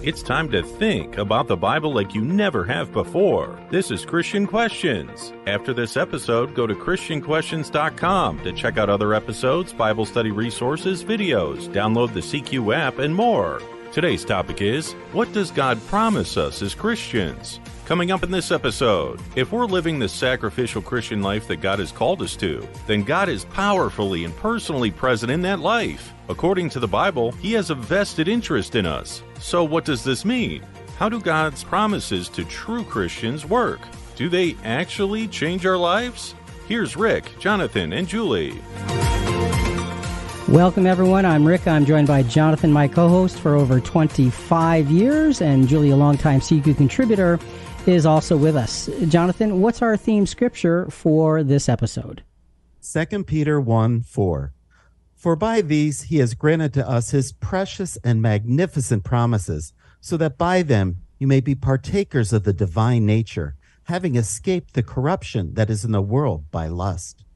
It's time to think about the Bible like you never have before. This is Christian Questions. After this episode, go to ChristianQuestions.com to check out other episodes, Bible study resources, videos, download the CQ app, and more. Today's topic is What does God promise us as Christians? Coming up in this episode, if we're living the sacrificial Christian life that God has called us to, then God is powerfully and personally present in that life. According to the Bible, He has a vested interest in us. So, what does this mean? How do God's promises to true Christians work? Do they actually change our lives? Here's Rick, Jonathan, and Julie. Welcome, everyone. I'm Rick. I'm joined by Jonathan, my co host for over 25 years, and Julie, a longtime CQ contributor is also with us. Jonathan, what's our theme scripture for this episode? 2 Peter 1 4. For by these he has granted to us his precious and magnificent promises, so that by them you may be partakers of the divine nature, having escaped the corruption that is in the world by lust.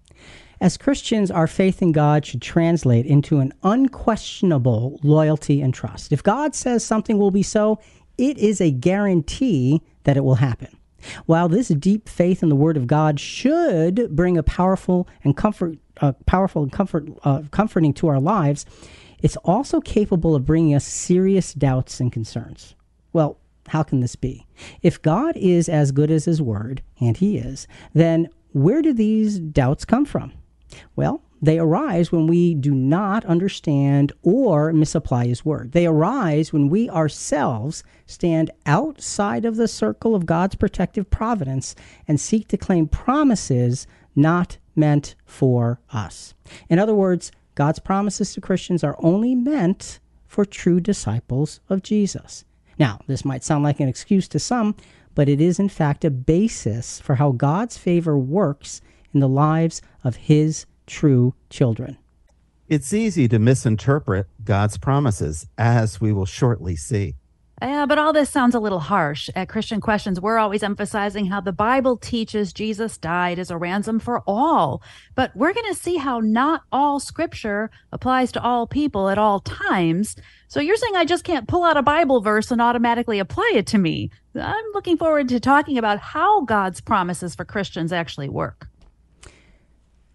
As Christians, our faith in God should translate into an unquestionable loyalty and trust. If God says something will be so, it is a guarantee that it will happen. While this deep faith in the Word of God should bring a powerful and comfort, uh, powerful and comfort, uh, comforting to our lives, it's also capable of bringing us serious doubts and concerns. Well, how can this be? If God is as good as His Word, and He is, then where do these doubts come from? Well, they arise when we do not understand or misapply His word. They arise when we ourselves stand outside of the circle of God's protective providence and seek to claim promises not meant for us. In other words, God's promises to Christians are only meant for true disciples of Jesus. Now, this might sound like an excuse to some, but it is in fact a basis for how God's favor works in the lives of His true children. It's easy to misinterpret God's promises, as we will shortly see. Yeah, but all this sounds a little harsh. At Christian Questions, we're always emphasizing how the Bible teaches Jesus died as a ransom for all. But we're going to see how not all scripture applies to all people at all times. So you're saying I just can't pull out a Bible verse and automatically apply it to me. I'm looking forward to talking about how God's promises for Christians actually work.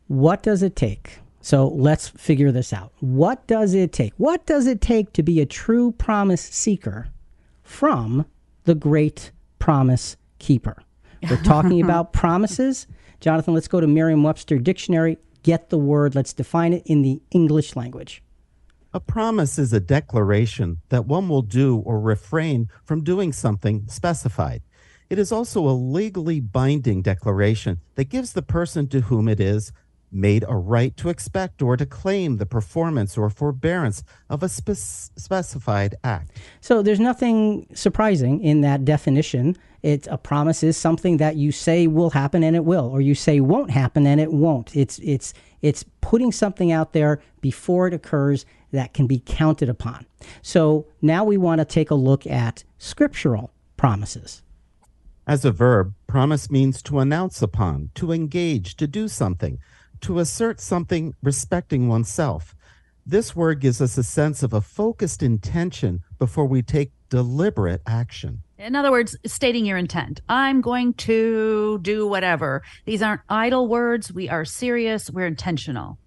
What does it take? So let's figure this out. What does it take? What does it take to be a true promise seeker from the great promise keeper? We're talking about promises. Jonathan, let's go to Merriam Webster Dictionary. Get the word. Let's define it in the English language. A promise is a declaration that one will do or refrain from doing something specified. It is also a legally binding declaration that gives the person to whom it is made a right to expect or to claim the performance or forbearance of a spe- specified act. So there's nothing surprising in that definition. It uh, a promise is something that you say will happen and it will, or you say won't happen and it won't. It's it's it's putting something out there before it occurs that can be counted upon. So now we want to take a look at scriptural promises. As a verb, promise means to announce upon, to engage, to do something to assert something respecting oneself. This word gives us a sense of a focused intention before we take deliberate action. In other words, stating your intent. I'm going to do whatever. These aren't idle words. We are serious. We're intentional.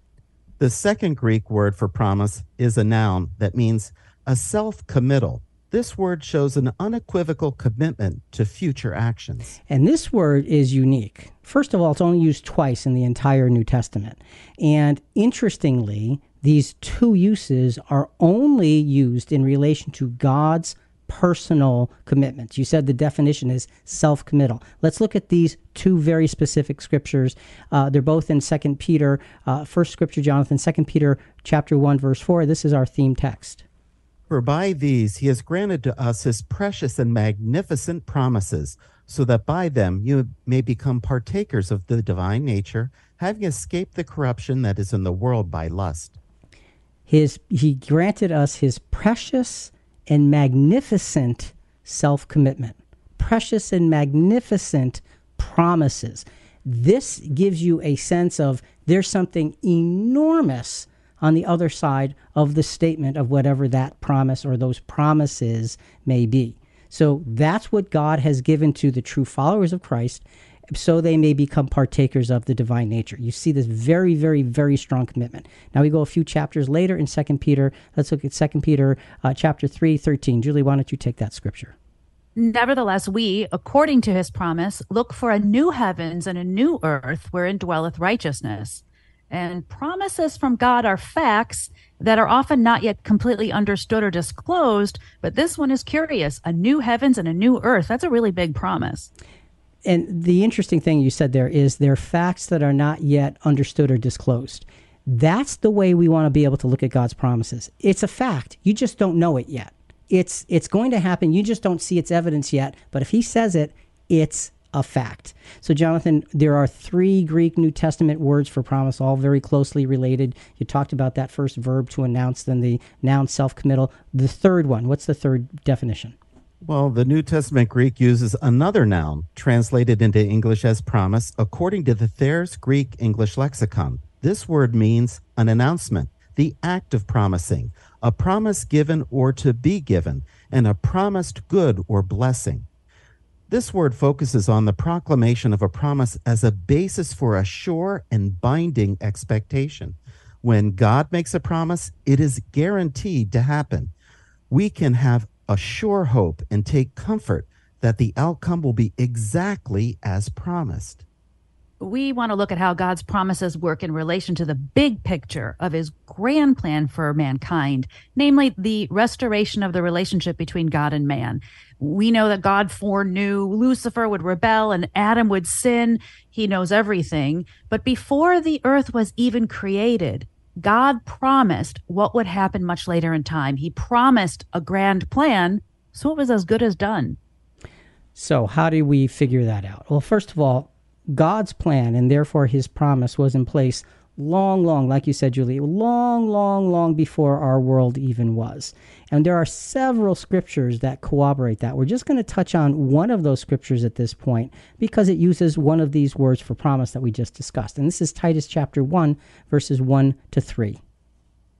The second Greek word for promise is a noun that means a self committal. This word shows an unequivocal commitment to future actions. And this word is unique. First of all, it's only used twice in the entire New Testament. And interestingly, these two uses are only used in relation to God's personal commitments. You said the definition is self committal. Let's look at these two very specific scriptures. Uh, they're both in Second Peter, uh, first scripture, Jonathan, Second Peter chapter 1, verse 4. This is our theme text. For by these he has granted to us his precious and magnificent promises, so that by them you may become partakers of the divine nature, having escaped the corruption that is in the world by lust. His, he granted us his precious and magnificent self commitment, precious and magnificent promises. This gives you a sense of there's something enormous on the other side of the statement of whatever that promise or those promises may be. So that's what God has given to the true followers of Christ so they may become partakers of the divine nature. You see this very, very, very strong commitment. Now we go a few chapters later in Second Peter. Let's look at Second Peter uh, chapter 3, 13. Julie, why don't you take that scripture? Nevertheless, we, according to his promise, look for a new heavens and a new earth wherein dwelleth righteousness. And promises from God are facts that are often not yet completely understood or disclosed, but this one is curious a new heavens and a new earth. That's a really big promise and the interesting thing you said there is there are facts that are not yet understood or disclosed. That's the way we want to be able to look at God's promises. It's a fact. You just don't know it yet. It's it's going to happen. You just don't see its evidence yet. But if he says it, it's a fact. So, Jonathan, there are three Greek New Testament words for promise, all very closely related. You talked about that first verb to announce, then the noun self committal. The third one, what's the third definition? Well, the New Testament Greek uses another noun translated into English as promise according to the Thayer's Greek English lexicon. This word means an announcement, the act of promising, a promise given or to be given, and a promised good or blessing. This word focuses on the proclamation of a promise as a basis for a sure and binding expectation. When God makes a promise, it is guaranteed to happen. We can have a sure hope and take comfort that the outcome will be exactly as promised. We want to look at how God's promises work in relation to the big picture of his grand plan for mankind, namely the restoration of the relationship between God and man. We know that God foreknew Lucifer would rebel and Adam would sin. He knows everything. But before the earth was even created, God promised what would happen much later in time. He promised a grand plan, so it was as good as done. So, how do we figure that out? Well, first of all, God's plan and therefore his promise was in place long, long, like you said, Julie, long, long, long before our world even was. And there are several scriptures that corroborate that. We're just going to touch on one of those scriptures at this point because it uses one of these words for promise that we just discussed. And this is Titus chapter 1, verses 1 to 3.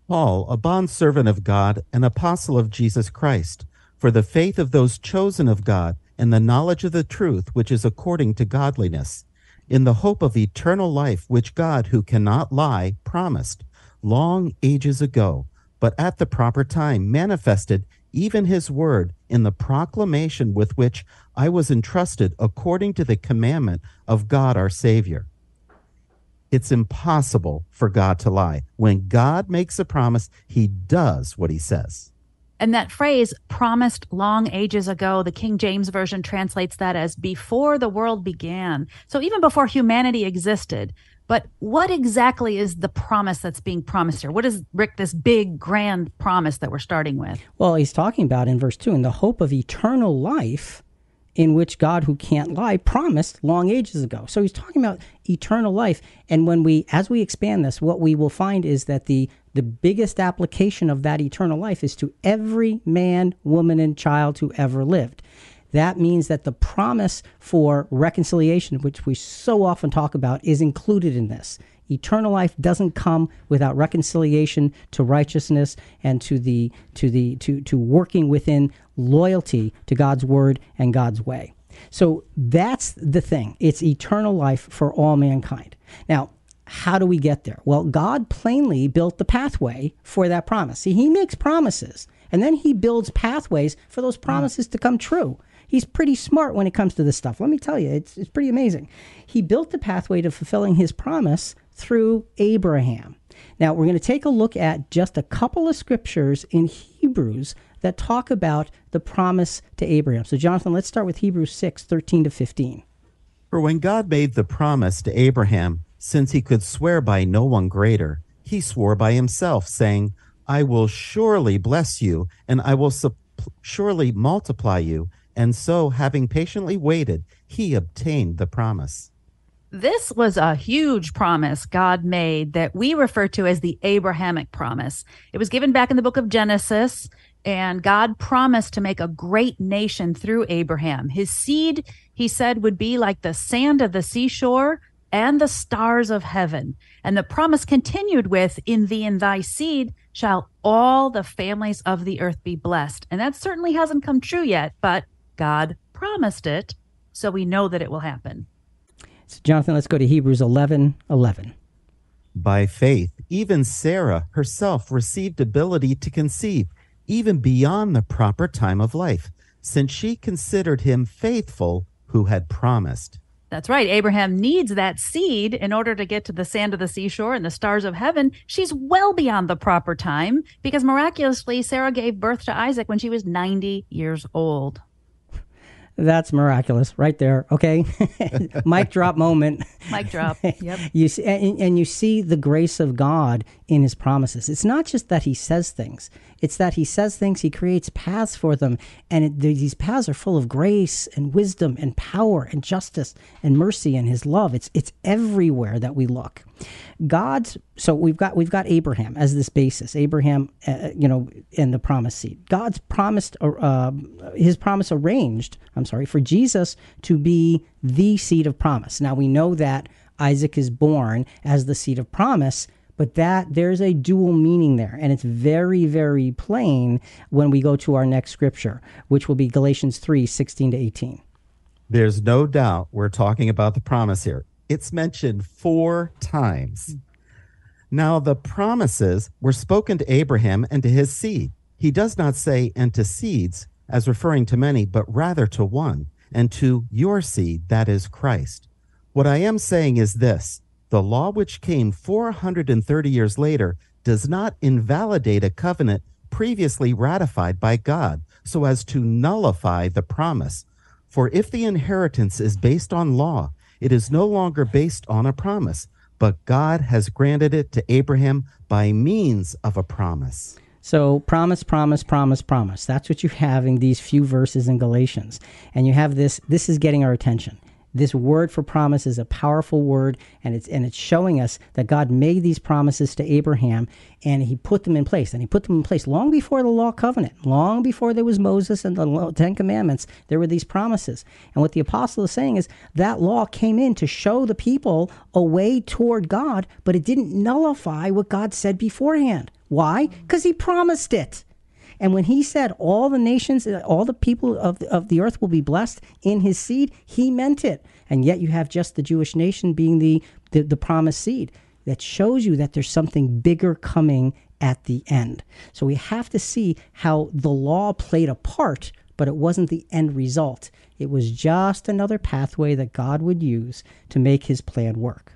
Paul, a bondservant of God, an apostle of Jesus Christ, for the faith of those chosen of God and the knowledge of the truth which is according to godliness in the hope of eternal life, which God, who cannot lie, promised long ages ago, but at the proper time manifested even his word in the proclamation with which I was entrusted according to the commandment of God our Savior. It's impossible for God to lie. When God makes a promise, he does what he says. And that phrase, promised long ages ago, the King James Version translates that as before the world began. So even before humanity existed. But what exactly is the promise that's being promised here? What is, Rick, this big, grand promise that we're starting with? Well, he's talking about in verse 2 in the hope of eternal life in which God, who can't lie, promised long ages ago. So he's talking about eternal life. And when we, as we expand this, what we will find is that the the biggest application of that eternal life is to every man, woman, and child who ever lived. That means that the promise for reconciliation, which we so often talk about, is included in this. Eternal life doesn't come without reconciliation to righteousness and to the to the to to working within loyalty to God's word and God's way. So that's the thing. It's eternal life for all mankind. Now, how do we get there? Well, God plainly built the pathway for that promise. See, He makes promises and then He builds pathways for those mm. promises to come true. He's pretty smart when it comes to this stuff. Let me tell you, it's, it's pretty amazing. He built the pathway to fulfilling His promise through Abraham. Now, we're going to take a look at just a couple of scriptures in Hebrews that talk about the promise to Abraham. So, Jonathan, let's start with Hebrews 6 13 to 15. For when God made the promise to Abraham, since he could swear by no one greater, he swore by himself, saying, I will surely bless you, and I will su- surely multiply you. And so, having patiently waited, he obtained the promise. This was a huge promise God made that we refer to as the Abrahamic promise. It was given back in the book of Genesis, and God promised to make a great nation through Abraham. His seed, he said, would be like the sand of the seashore, and the stars of heaven. And the promise continued with, In thee and thy seed shall all the families of the earth be blessed. And that certainly hasn't come true yet, but God promised it, so we know that it will happen. So Jonathan, let's go to Hebrews 11 11. By faith, even Sarah herself received ability to conceive, even beyond the proper time of life, since she considered him faithful who had promised. That's right. Abraham needs that seed in order to get to the sand of the seashore and the stars of heaven. She's well beyond the proper time because miraculously, Sarah gave birth to Isaac when she was 90 years old. That's miraculous, right there. Okay, mic drop moment. Mic drop. Yep. you see, and, and you see the grace of God in His promises. It's not just that He says things; it's that He says things. He creates paths for them, and it, these paths are full of grace and wisdom and power and justice and mercy and His love. It's it's everywhere that we look. God's so we've got we've got Abraham as this basis. Abraham, uh, you know, in the promise seed. God's promised uh, his promise arranged. I'm sorry for Jesus to be the seed of promise. Now we know that Isaac is born as the seed of promise, but that there's a dual meaning there, and it's very very plain when we go to our next scripture, which will be Galatians 3, 16 to 18. There's no doubt we're talking about the promise here. It's mentioned four times. Now, the promises were spoken to Abraham and to his seed. He does not say, and to seeds, as referring to many, but rather to one, and to your seed, that is Christ. What I am saying is this the law which came 430 years later does not invalidate a covenant previously ratified by God so as to nullify the promise. For if the inheritance is based on law, it is no longer based on a promise, but God has granted it to Abraham by means of a promise. So, promise, promise, promise, promise. That's what you have in these few verses in Galatians. And you have this, this is getting our attention. This word for promise is a powerful word, and it's and it's showing us that God made these promises to Abraham, and He put them in place. And He put them in place long before the law covenant, long before there was Moses and the Ten Commandments. There were these promises, and what the apostle is saying is that law came in to show the people a way toward God, but it didn't nullify what God said beforehand. Why? Because He promised it. And when he said all the nations, all the people of the, of the earth will be blessed in his seed, he meant it. And yet you have just the Jewish nation being the, the, the promised seed. That shows you that there's something bigger coming at the end. So we have to see how the law played a part, but it wasn't the end result. It was just another pathway that God would use to make his plan work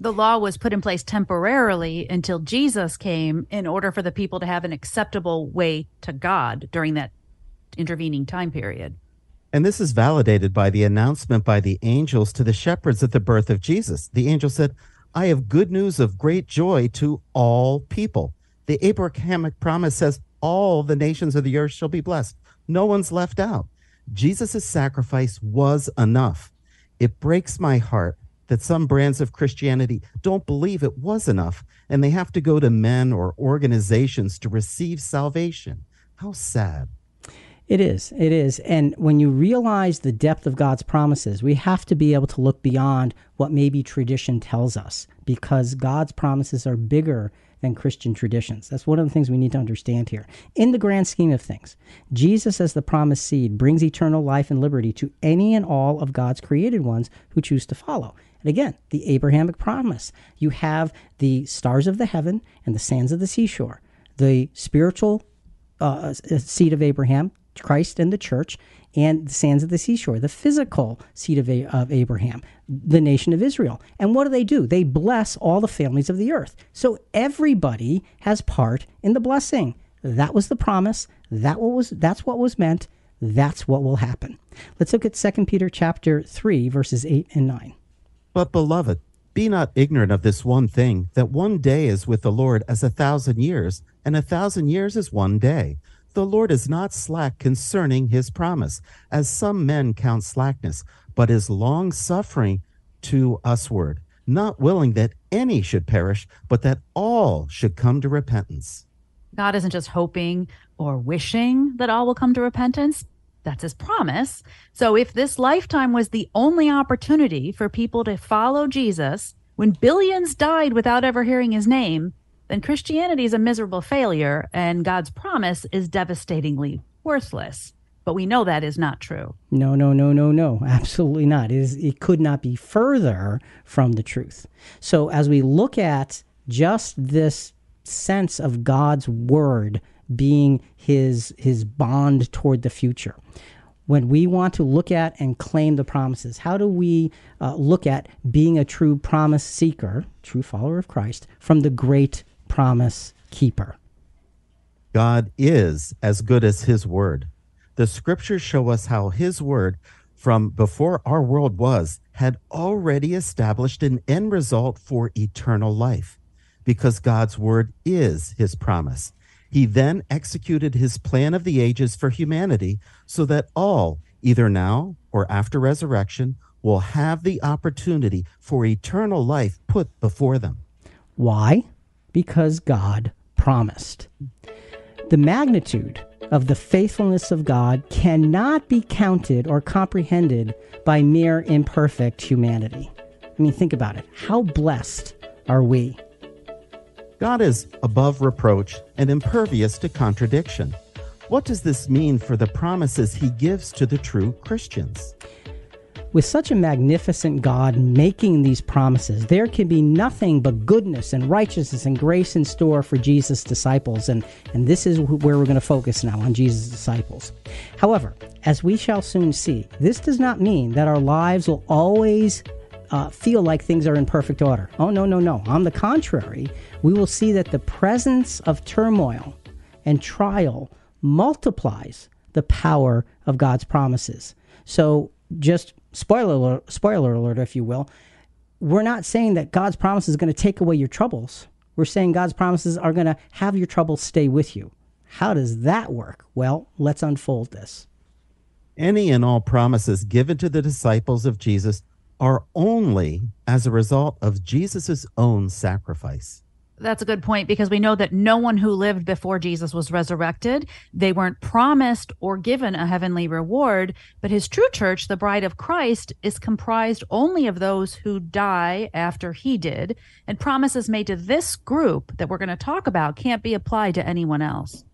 the law was put in place temporarily until Jesus came in order for the people to have an acceptable way to God during that intervening time period. And this is validated by the announcement by the angels to the shepherds at the birth of Jesus. The angel said, I have good news of great joy to all people. The Abrahamic promise says, All the nations of the earth shall be blessed. No one's left out. Jesus' sacrifice was enough. It breaks my heart that some brands of Christianity don't believe it was enough and they have to go to men or organizations to receive salvation. How sad. It is. It is. And when you realize the depth of God's promises, we have to be able to look beyond what maybe tradition tells us because God's promises are bigger than Christian traditions. That's one of the things we need to understand here. In the grand scheme of things, Jesus, as the promised seed, brings eternal life and liberty to any and all of God's created ones who choose to follow. And again, the Abrahamic promise. You have the stars of the heaven and the sands of the seashore, the spiritual uh, seed of Abraham, Christ and the church, and the sands of the seashore, the physical seed of, of Abraham, the nation of Israel. And what do they do? They bless all the families of the earth. So everybody has part in the blessing. That was the promise. That what was that's what was meant. That's what will happen. Let's look at 2 Peter chapter 3 verses 8 and 9. But, beloved, be not ignorant of this one thing, that one day is with the Lord as a thousand years, and a thousand years is one day. The Lord is not slack concerning his promise, as some men count slackness, but is long suffering to usward, not willing that any should perish, but that all should come to repentance. God isn't just hoping or wishing that all will come to repentance. That's his promise. So if this lifetime was the only opportunity for people to follow Jesus, when billions died without ever hearing his name, then Christianity is a miserable failure and God's promise is devastatingly worthless. But we know that is not true. No, no, no, no, no. Absolutely not. It, is, it could not be further from the truth. So as we look at just this sense of God's word being his his bond toward the future. When we want to look at and claim the promises, how do we uh, look at being a true promise seeker, true follower of Christ, from the great promise keeper? God is as good as his word. The scriptures show us how his word, from before our world was, had already established an end result for eternal life because God's word is his promise. He then executed his plan of the ages for humanity so that all, either now or after resurrection, will have the opportunity for eternal life put before them. Why? Because God promised. The magnitude of the faithfulness of God cannot be counted or comprehended by mere imperfect humanity. I mean, think about it. How blessed are we? God is above reproach and impervious to contradiction. What does this mean for the promises he gives to the true Christians? With such a magnificent God making these promises, there can be nothing but goodness and righteousness and grace in store for Jesus' disciples. And, and this is where we're going to focus now on Jesus' disciples. However, as we shall soon see, this does not mean that our lives will always uh, feel like things are in perfect order. Oh, no, no, no. On the contrary, we will see that the presence of turmoil and trial multiplies the power of God's promises. So, just spoiler alert, spoiler alert, if you will, we're not saying that God's promise is going to take away your troubles. We're saying God's promises are going to have your troubles stay with you. How does that work? Well, let's unfold this. Any and all promises given to the disciples of Jesus are only as a result of Jesus' own sacrifice. That's a good point because we know that no one who lived before Jesus was resurrected. They weren't promised or given a heavenly reward, but his true church, the bride of Christ, is comprised only of those who die after he did. And promises made to this group that we're going to talk about can't be applied to anyone else.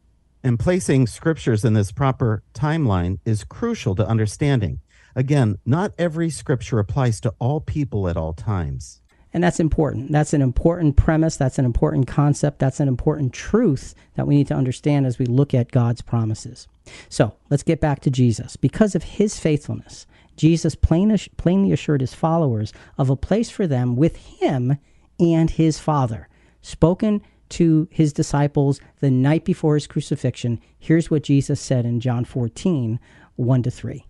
And placing scriptures in this proper timeline is crucial to understanding. Again, not every scripture applies to all people at all times. And that's important. That's an important premise. That's an important concept. That's an important truth that we need to understand as we look at God's promises. So let's get back to Jesus. Because of his faithfulness, Jesus plain, plainly assured his followers of a place for them with him and his Father. Spoken to his disciples the night before his crucifixion, here's what Jesus said in John 14 1 to 3.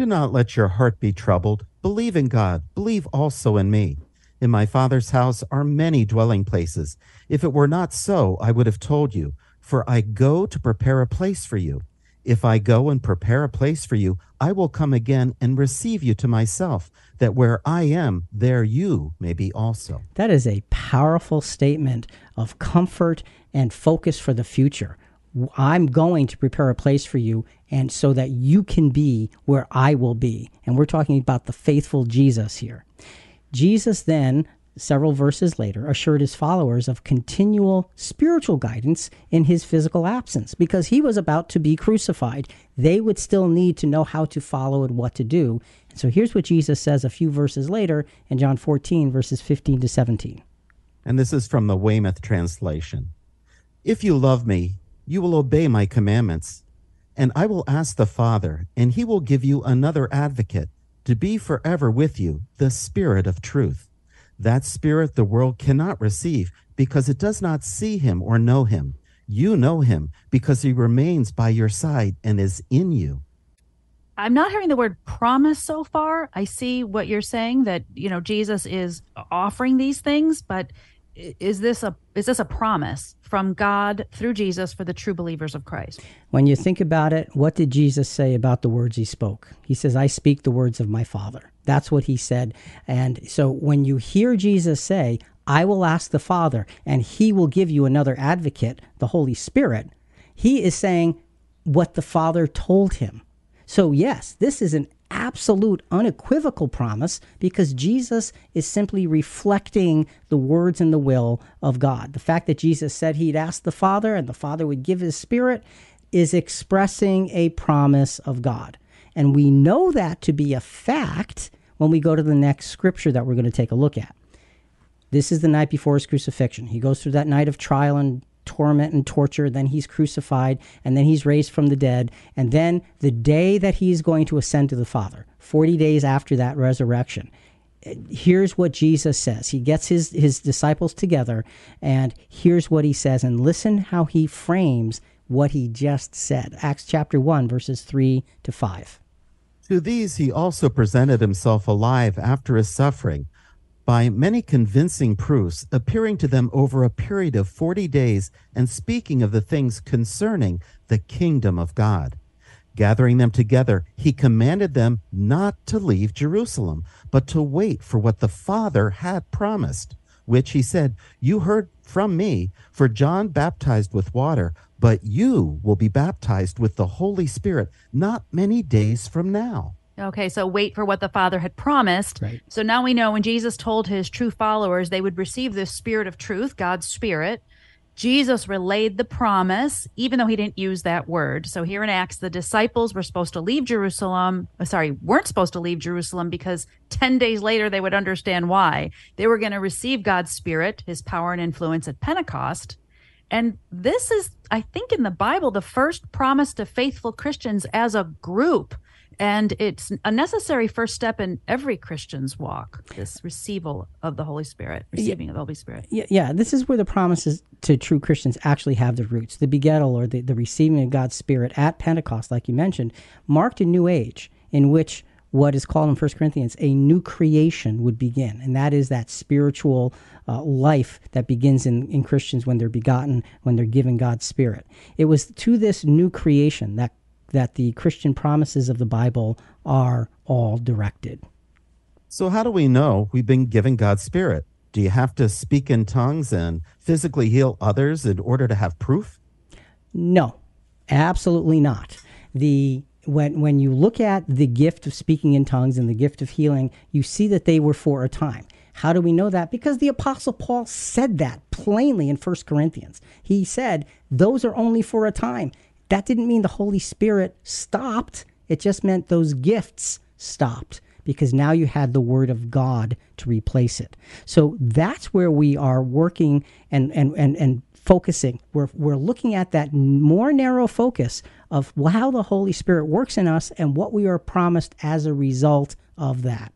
Do not let your heart be troubled. Believe in God. Believe also in me. In my Father's house are many dwelling places. If it were not so, I would have told you, for I go to prepare a place for you. If I go and prepare a place for you, I will come again and receive you to myself, that where I am, there you may be also. That is a powerful statement of comfort and focus for the future. I'm going to prepare a place for you, and so that you can be where I will be. And we're talking about the faithful Jesus here. Jesus then, several verses later, assured his followers of continual spiritual guidance in his physical absence because he was about to be crucified. They would still need to know how to follow and what to do. And so here's what Jesus says a few verses later in John 14, verses 15 to 17. And this is from the Weymouth translation. If you love me, you will obey my commandments. And I will ask the Father, and he will give you another advocate to be forever with you, the Spirit of truth. That Spirit the world cannot receive because it does not see him or know him. You know him because he remains by your side and is in you. I'm not hearing the word promise so far. I see what you're saying that, you know, Jesus is offering these things, but is this a is this a promise from God through Jesus for the true believers of Christ? When you think about it, what did Jesus say about the words he spoke? He says, "I speak the words of my Father." That's what he said. And so when you hear Jesus say, "I will ask the Father, and he will give you another advocate, the Holy Spirit," he is saying what the Father told him. So, yes, this is an absolute, unequivocal promise because Jesus is simply reflecting the words and the will of God. The fact that Jesus said he'd ask the Father and the Father would give his Spirit is expressing a promise of God. And we know that to be a fact when we go to the next scripture that we're going to take a look at. This is the night before his crucifixion. He goes through that night of trial and torment and torture. Then he's crucified, and then he's raised from the dead. And then the day that he's going to ascend to the Father, 40 days after that resurrection, here's what Jesus says. He gets his, his disciples together, and here's what he says. And listen how he frames what he just said. Acts chapter 1, verses 3 to 5. To these he also presented himself alive after his suffering by many convincing proofs, appearing to them over a period of forty days, and speaking of the things concerning the kingdom of God. Gathering them together, he commanded them not to leave Jerusalem, but to wait for what the Father had promised, which he said, You heard from me, for John baptized with water, but you will be baptized with the Holy Spirit not many days from now. Okay, so wait for what the Father had promised. Right. So now we know when Jesus told his true followers they would receive this Spirit of truth, God's Spirit. Jesus relayed the promise, even though he didn't use that word. So here in Acts, the disciples were supposed to leave Jerusalem. uh, Sorry, weren't supposed to leave Jerusalem because 10 days later they would understand why. They were going to receive God's Spirit, his power and influence at Pentecost. And this is, I think, in the Bible, the first promise to faithful Christians as a group. And it's a necessary first step in every Christian's walk, this receival of the Holy Spirit, receiving of the Holy Spirit. Yeah, yeah, this is where the promises to true Christians actually have their roots. The begettal or the, the receiving of God's Spirit at Pentecost, like you mentioned, marked a new age in which what is called in 1 Corinthians a new creation would begin. And that is that spiritual uh, life that begins in, in Christians when they're begotten, when they're given God's Spirit. It was to this new creation that, that the Christian promises of the Bible are all directed. So, how do we know we've been given God's Spirit? Do you have to speak in tongues and physically heal others in order to have proof? No, absolutely not. The when when you look at the gift of speaking in tongues and the gift of healing, you see that they were for a time. How do we know that? Because the apostle Paul said that plainly in 1 Corinthians. He said, "Those are only for a time." That didn't mean the Holy Spirit stopped. It just meant those gifts stopped because now you had the word of God to replace it. So that's where we are working and and and, and focusing. We're we're looking at that more narrow focus of how the Holy Spirit works in us and what we are promised as a result of that.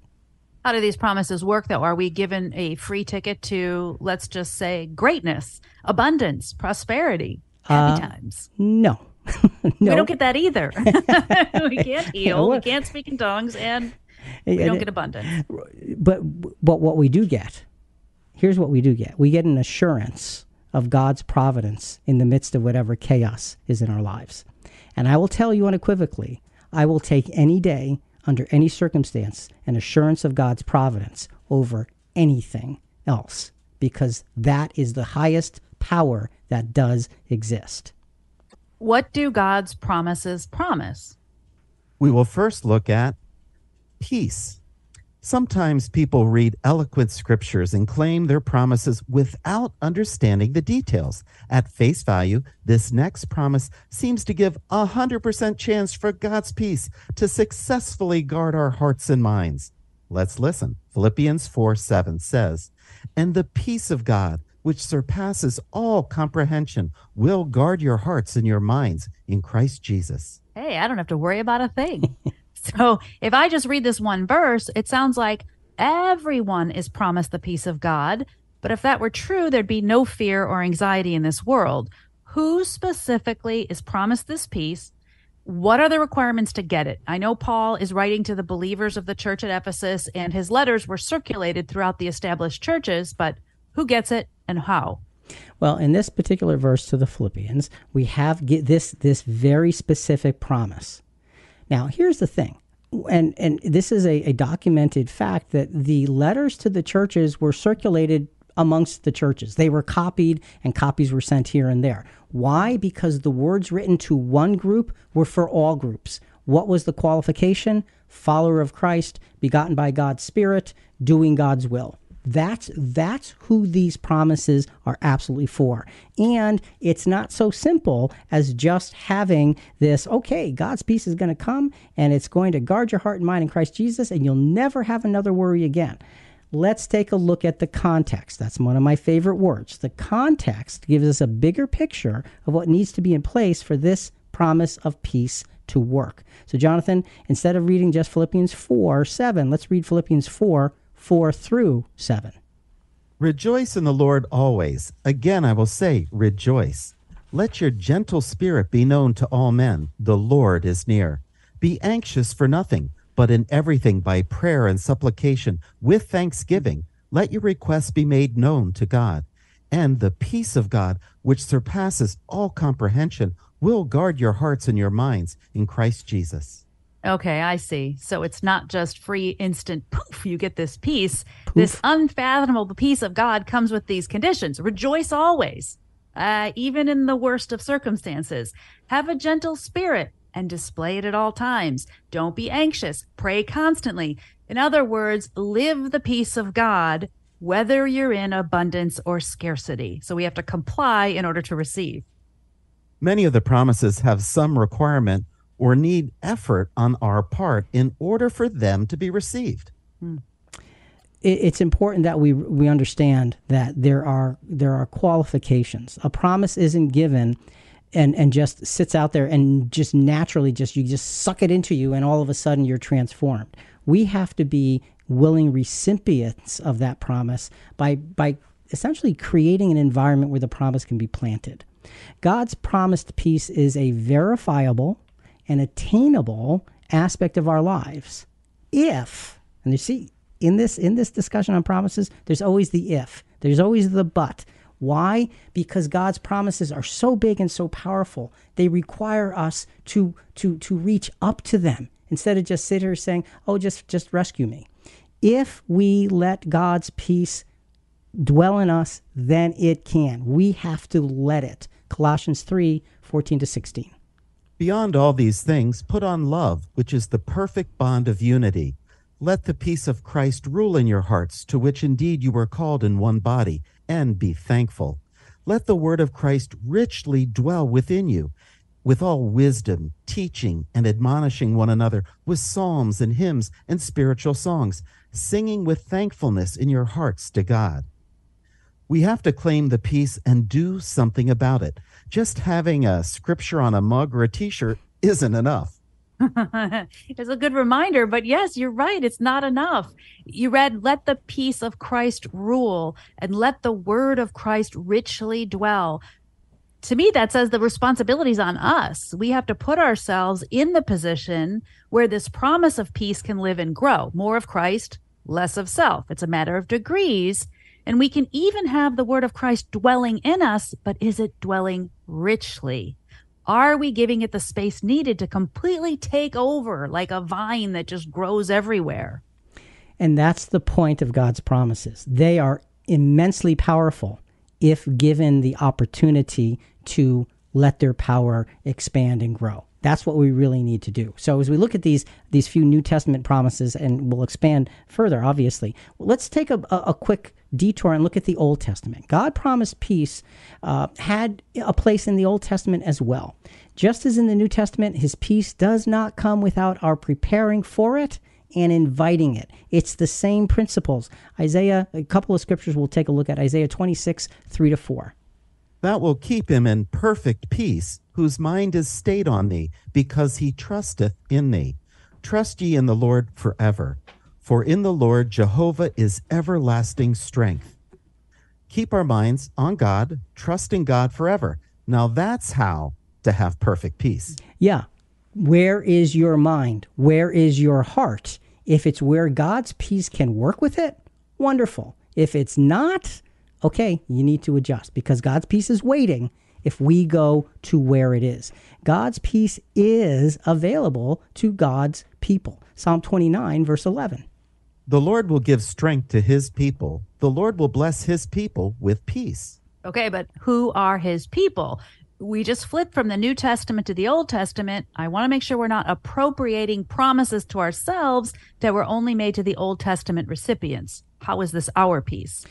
How do these promises work, though? Are we given a free ticket to, let's just say, greatness, abundance, prosperity, happy uh, times? No. We don't get that either. we can't heal, we can't speak in tongues, and we don't get abundance. but but what we do get here's what we do get. We get an assurance of god's providence in the midst of whatever chaos is in our lives. And i will tell you unequivocally i will take any day under any circumstance an assurance of god's providence over anything else because that is the highest power that does exist What do God's promises promise? We will first look at peace. Sometimes people read eloquent scriptures and claim their promises without understanding the details. At face value, this next promise seems to give a 100% chance for God's peace to successfully guard our hearts and minds. Let's listen. Philippians 4 7 says, And the peace of God, which surpasses all comprehension, will guard your hearts and your minds in Christ Jesus. Hey, I don't have to worry about a thing. so if I just read this one verse, it sounds like everyone is promised the peace of God. But if that were true, there'd be no fear or anxiety in this world. Who specifically is promised this peace? What are the requirements to get it? I know Paul is writing to the believers of the church at Ephesus, and his letters were circulated throughout the established churches, but who gets it and how? Well, in this particular verse to the Philippians, we have this this very specific promise. Now, here's the thing, and and this is a, a documented fact that the letters to the churches were circulated amongst the churches. They were copied, and copies were sent here and there. Why? Because the words written to one group were for all groups. What was the qualification? Follower of Christ, begotten by God's Spirit, doing God's will. That's that's who these promises are absolutely for. And it's not so simple as just having this, okay, God's peace is going to come and it's going to guard your heart and mind in Christ Jesus and you'll never have another worry again. Let's take a look at the context. That's one of my favorite words. The context gives us a bigger picture of what needs to be in place for this promise of peace to work. So, Jonathan, instead of reading just Philippians 4 7, let's read Philippians 4 4 through 7. Rejoice in the Lord always. Again, I will say, rejoice. Let your gentle spirit be known to all men. The Lord is near. Be anxious for nothing, but in everything by prayer and supplication, with thanksgiving, let your requests be made known to God. And the peace of God, which surpasses all comprehension, will guard your hearts and your minds in Christ Jesus. Okay, I see. So it's not just free instant poof, you get this peace. Poof. This unfathomable peace of God comes with these conditions. Rejoice always, uh, even in the worst of circumstances. Have a gentle spirit and display it at all times. Don't be anxious. Pray constantly. In other words, live the peace of God, whether you're in abundance or scarcity. So we have to comply in order to receive. Many of the promises have some requirement or need effort on our part in order for them to be received. Hmm. It's important that we we understand that there are there are qualifications. A promise isn't given and and just sits out there and just naturally just you just suck it into you and all of a sudden you're transformed. We have to be willing recipients of that promise by by essentially creating an environment where the promise can be planted. God's promised peace is a verifiable an attainable aspect of our lives. If and you see in this in this discussion on promises there's always the if. There's always the but. Why? Because god's promises are so big and so powerful they require us to to to reach up to them instead of just sit here saying oh just just rescue me. If we let god's peace dwell in us then it can. We have to let it. Colossians 3 14 to 16 Beyond all these things, put on love, which is the perfect bond of unity. Let the peace of Christ rule in your hearts, to which indeed you were called in one body, and be thankful. Let the word of Christ richly dwell within you, with all wisdom, teaching and admonishing one another with psalms and hymns and spiritual songs, singing with thankfulness in your hearts to God. We have to claim the peace and do something about it just having a scripture on a mug or a t-shirt isn't enough. it's a good reminder, but yes, you're right. It's not enough. You read, let the peace of Christ rule and let the word of Christ richly dwell. To me, that says the responsibility's on us. We have to put ourselves in the position where this promise of peace can live and grow. More of Christ, less of self. It's a matter of degrees. And we can even have the word of Christ dwelling in us, but is it dwelling richly? Are we giving it the space needed to completely take over like a vine that just grows everywhere? And that's the point of God's promises. They are immensely powerful if given the opportunity to let their power expand and grow. That's what we really need to do. So as we look at these these few New Testament promises, and we'll expand further, obviously, let's take a, a, a quick detour and look at the Old Testament. God promised peace uh, had a place in the Old Testament as well. Just as in the New Testament, His peace does not come without our preparing for it and inviting it. It's the same principles. Isaiah, a couple of scriptures we'll take a look at Isaiah 26, 3 to 4. That will keep him in perfect peace, whose mind is stayed on thee, because he trusteth in thee. Trust ye in the Lord forever, for in the Lord Jehovah is everlasting strength. Keep our minds on God, trusting God forever. Now that's how to have perfect peace. Yeah. Where is your mind? Where is your heart? If it's where God's peace can work with it, wonderful. If it's not, okay, you need to adjust because God's peace is waiting if we go to where it is. God's peace is available to God's people. Psalm 29, verse 11. The Lord will give strength to his people. The Lord will bless his people with peace. Okay, but who are his people? we just flipped from the New Testament to the Old Testament. I want to make sure we're not appropriating promises to ourselves that were only made to the Old Testament recipients. How is this our peace?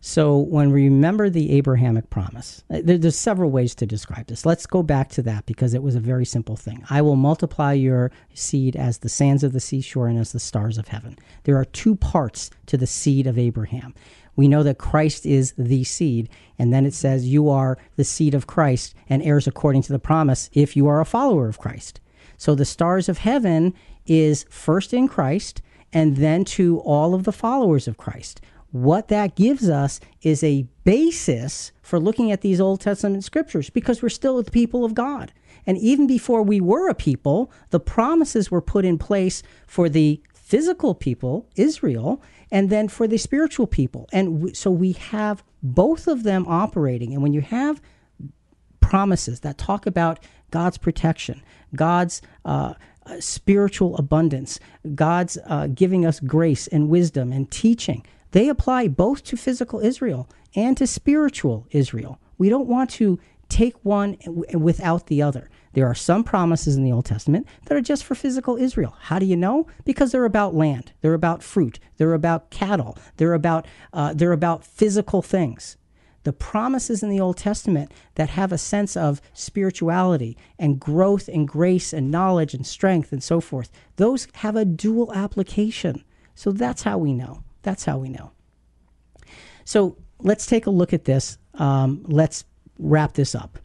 So, when we remember the Abrahamic promise, uh, there, there's several ways to describe this. Let's go back to that because it was a very simple thing. I will multiply your seed as the sands of the seashore and as the stars of heaven. There are two parts to the seed of Abraham. We know that Christ is the seed, and then it says, You are the seed of Christ and heirs according to the promise if you are a follower of Christ. So, the stars of heaven is first in Christ and then to all of the followers of Christ what that gives us is a basis for looking at these Old Testament scriptures because we're still the people of God. And even before we were a people, the promises were put in place for the physical people, Israel, and then for the spiritual people. And so we have both of them operating. And when you have promises that talk about God's protection, God's uh, spiritual abundance, God's uh, giving us grace and wisdom and teaching, they apply both to physical Israel and to spiritual Israel. We don't want to take one without the other. There are some promises in the Old Testament that are just for physical Israel. How do you know? Because they're about land, they're about fruit, they're about cattle, they're about uh, they're about physical things. The promises in the Old Testament that have a sense of spirituality and growth and grace and knowledge and strength and so forth, those have a dual application. So that's how we know. That's how we know. So let's take a look at this. Um, let's wrap this up.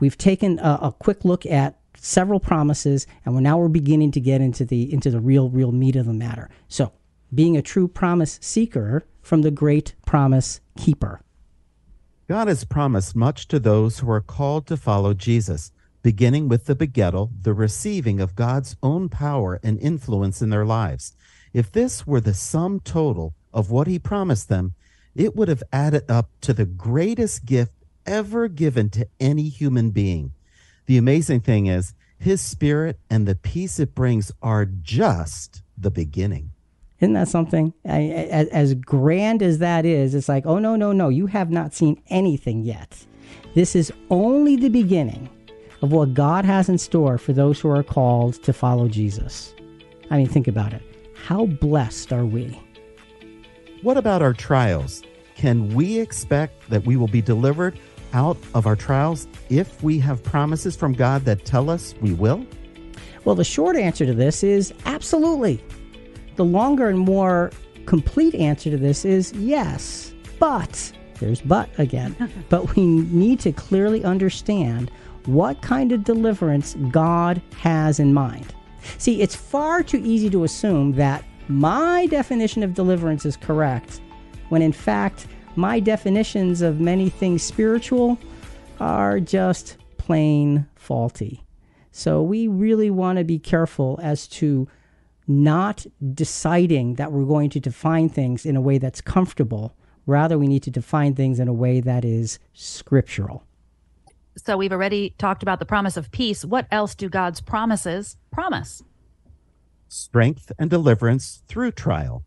We've taken a, a, quick look at several promises, and we're now we're beginning to get into the into the real real meat of the matter. So, being a true promise seeker from the great promise keeper. God has promised much to those who are called to follow Jesus, beginning with the begettal, the receiving of God's own power and influence in their lives. If this were the sum total of what he promised them, it would have added up to the greatest gift ever given to any human being. The amazing thing is, his spirit and the peace it brings are just the beginning. Isn't that something? I, as, as grand as that is, it's like, oh, no, no, no, you have not seen anything yet. This is only the beginning of what God has in store for those who are called to follow Jesus. I mean, think about it. How blessed are we? What about our trials? Can we expect that we will be delivered out of our trials if we have promises from God that tell us we will? Well, the short answer to this is absolutely. The longer and more complete answer to this is yes. But, there's but again, but we need to clearly understand what kind of deliverance God has in mind. See, it's far too easy to assume that my definition of deliverance is correct, when in fact, my definitions of many things spiritual are just plain faulty. So we really want to be careful as to not deciding that we're going to define things in a way that's comfortable. Rather, we need to define things in a way that is scriptural. So we've already talked about the promise of peace. What else do God's promises promise? Strength and deliverance through trial.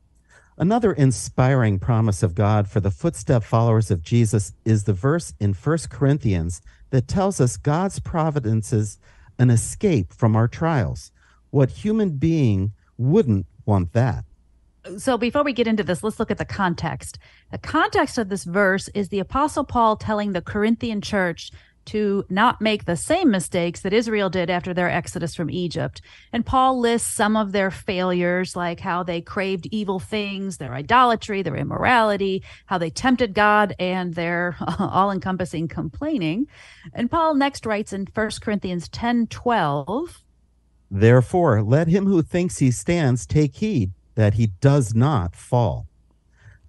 Another inspiring promise of God for the footstep followers of Jesus is the verse in 1 Corinthians that tells us God's providence is an escape from our trials. What human being wouldn't want that? so before we get into this, let's look at the context. The context of this verse is the Apostle Paul telling the Corinthian church to not make the same mistakes that Israel did after their exodus from Egypt. And Paul lists some of their failures, like how they craved evil things, their idolatry, their immorality, how they tempted God, and their all encompassing complaining. And Paul next writes in 1 Corinthians 10 12. Therefore, let him who thinks he stands take heed that he does not fall.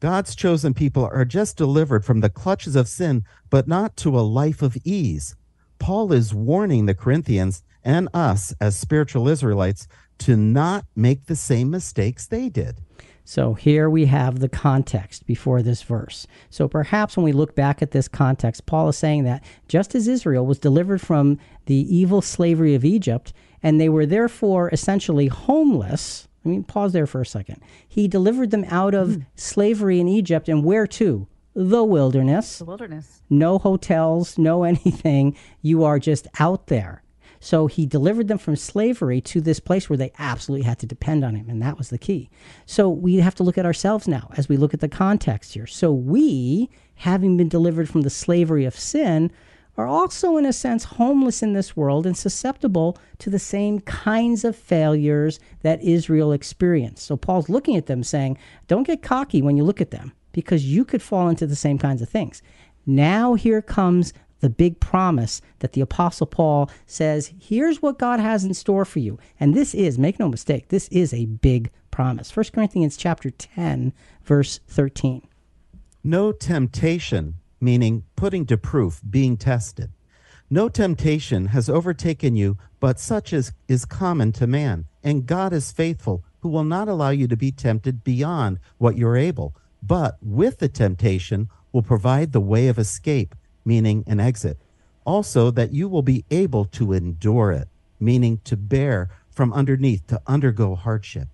God's chosen people are just delivered from the clutches of sin, but not to a life of ease. Paul is warning the Corinthians and us as spiritual Israelites to not make the same mistakes they did. So here we have the context before this verse. So perhaps when we look back at this context, Paul is saying that just as Israel was delivered from the evil slavery of Egypt, and they were therefore essentially homeless, I mean, pause there for a second. He delivered them out of mm. slavery in Egypt, and where to? the wilderness, The wilderness. no hotels, no anything. You are just out there. So he delivered them from slavery to this place where they absolutely had to depend on him, and that was the key. So we have to look at ourselves now as we look at the context here. So we, having been delivered from the slavery of sin, are also, in a sense, homeless in this world and susceptible to the same kinds of failures that Israel experienced. So Paul's looking at them saying, Don't get cocky when you look at them because you could fall into the same kinds of things. Now, here comes the big promise that the Apostle Paul says, Here's what God has in store for you. And this is, make no mistake, this is a big promise. 1 Corinthians chapter 10, verse 13. No temptation, meaning putting to proof, being tested. No temptation has overtaken you, but such as is common to man. And God is faithful, who will not allow you to be tempted beyond what you're able, but with the temptation will provide the way of escape, meaning an exit. Also, that you will be able to endure it, meaning to bear from underneath, to undergo hardship.